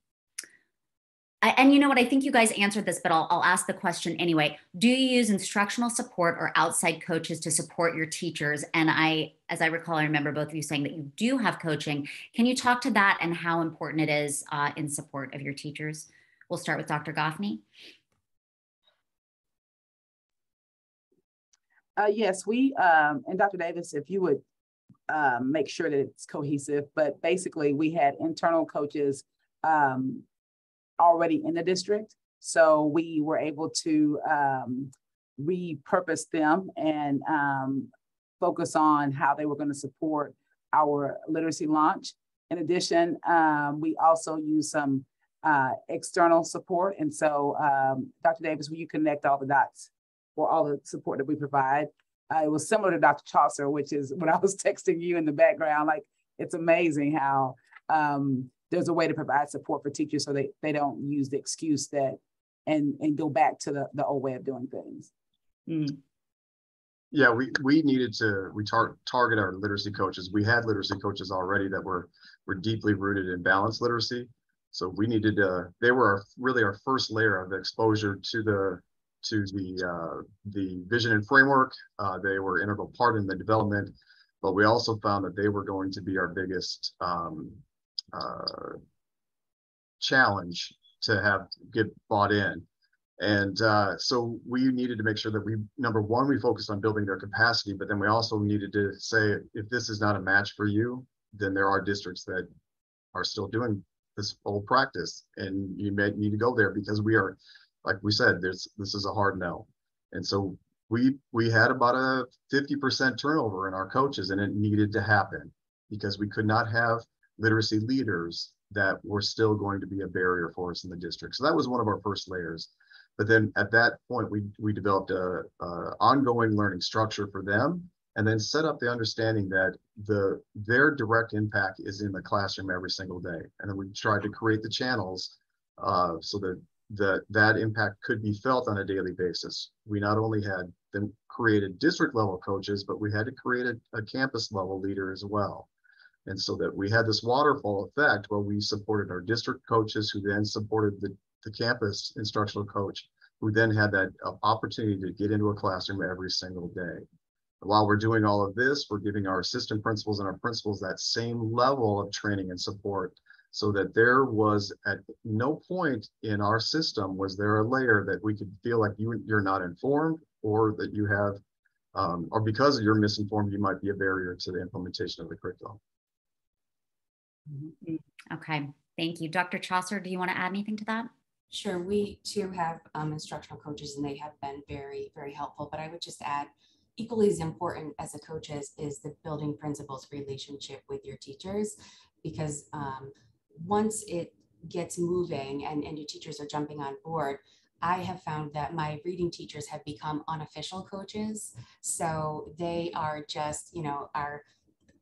And you know what? I think you guys answered this, but I'll, I'll ask the question anyway. Do you use instructional support or outside coaches to support your teachers? And I, as I recall, I remember both of you saying that you do have coaching. Can you talk to that and how important it is uh, in support of your teachers? We'll start with Dr. Goffney. Uh, yes, we, um, and Dr. Davis, if you would um, make sure that it's cohesive, but basically we had internal coaches um, already in the district. So we were able to um, repurpose them and um, focus on how they were going to support our literacy launch. In addition, um, we also use some uh, external support. And so, um, Dr. Davis, will you connect all the dots for all the support that we provide? Uh, it was similar to Dr. Chaucer, which is when I was texting you in the background, like it's amazing how um, there's a way to provide support for teachers so they, they don't use the excuse that and and go back to the, the old way of doing things. Mm. Yeah, we we needed to we tar- target our literacy coaches. We had literacy coaches already that were were deeply rooted in balanced literacy. So we needed to. They were our, really our first layer of exposure to the to the uh, the vision and framework. Uh, they were integral part in the development, but we also found that they were going to be our biggest um, uh, challenge to have get bought in. And uh, so we needed to make sure that we, number one, we focused on building their capacity, but then we also needed to say, if this is not a match for you, then there are districts that are still doing this old practice and you may need to go there because we are, like we said, there's, this is a hard no. And so we, we had about a 50% turnover in our coaches and it needed to happen because we could not have literacy leaders that were still going to be a barrier for us in the district. So that was one of our first layers. But then at that point, we, we developed a, a ongoing learning structure for them and then set up the understanding that the their direct impact is in the classroom every single day. And then we tried to create the channels uh, so that that that impact could be felt on a daily basis. We not only had them created district level coaches, but we had to create a, a campus level leader as well. And so that we had this waterfall effect where we supported our district coaches who then supported the, the campus instructional coach, who then had that uh, opportunity to get into a classroom every single day. While we're doing all of this, we're giving our assistant principals and our principals that same level of training and support so that there was at no point in our system was there a layer that we could feel like you, you're not informed or that you have, um, or because you're misinformed, you might be a barrier to the implementation of the curriculum. Mm-hmm. Okay, thank you. Dr. Chaucer, do you want to add anything to that? Sure, we too have um, instructional coaches and they have been very, very helpful. But I would just add equally as important as the coaches is the building principal's relationship with your teachers because um, once it gets moving and, and your teachers are jumping on board, I have found that my reading teachers have become unofficial coaches. So they are just, you know, our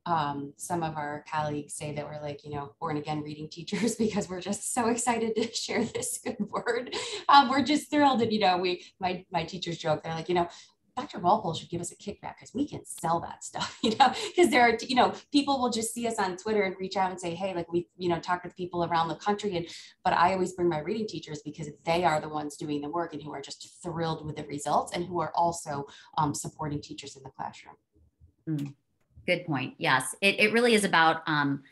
um, some of our colleagues say that we're like, you know, born again reading teachers because we're just so excited to share this good word. Um, we're just thrilled. And, you know, we, my, my teachers joke, they're like, you know, Dr. Walpole should give us a kickback because we can sell that stuff, you know, because there are, you know, people will just see us on Twitter and reach out and say, hey, like we, you know, talk with people around the country. And, but I always bring my reading teachers because they are the ones doing the work and who are just thrilled with the results and who are also um, supporting teachers in the classroom. Mm, good point. Yes, it, it really is about um,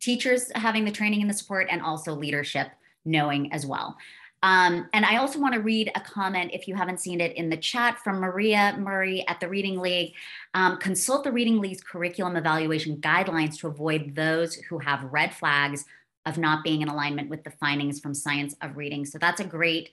teachers having the training and the support and also leadership knowing as well. Um, and I also want to read a comment, if you haven't seen it in the chat, from Maria Murray at the Reading League. Um, consult the Reading League's curriculum evaluation guidelines to avoid those who have red flags of not being in alignment with the findings from Science of Reading. So that's a great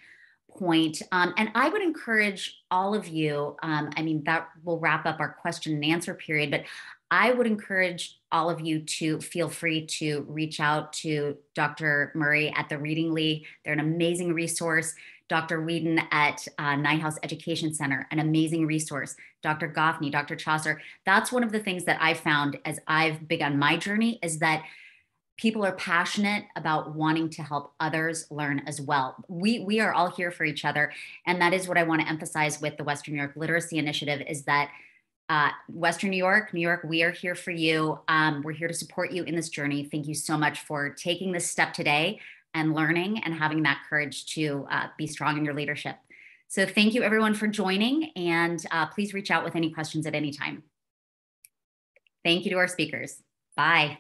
point. Um, and I would encourage all of you, um, I mean, that will wrap up our question and answer period, but I would encourage all of you to feel free to reach out to Dr. Murray at the Reading League. They're an amazing resource. Dr. Weeden at uh, Neuhaus Education Center, an amazing resource. Dr. Goffney, Dr. Chaucer. That's one of the things that I found as I've begun my journey is that people are passionate about wanting to help others learn as well. We we are all here for each other, and that is what I want to emphasize with the Western New York Literacy Initiative is that uh, Western New York, New York, we are here for you. Um, we're here to support you in this journey. Thank you so much for taking this step today and learning and having that courage to uh, be strong in your leadership. So thank you everyone for joining and uh, please reach out with any questions at any time. Thank you to our speakers. Bye.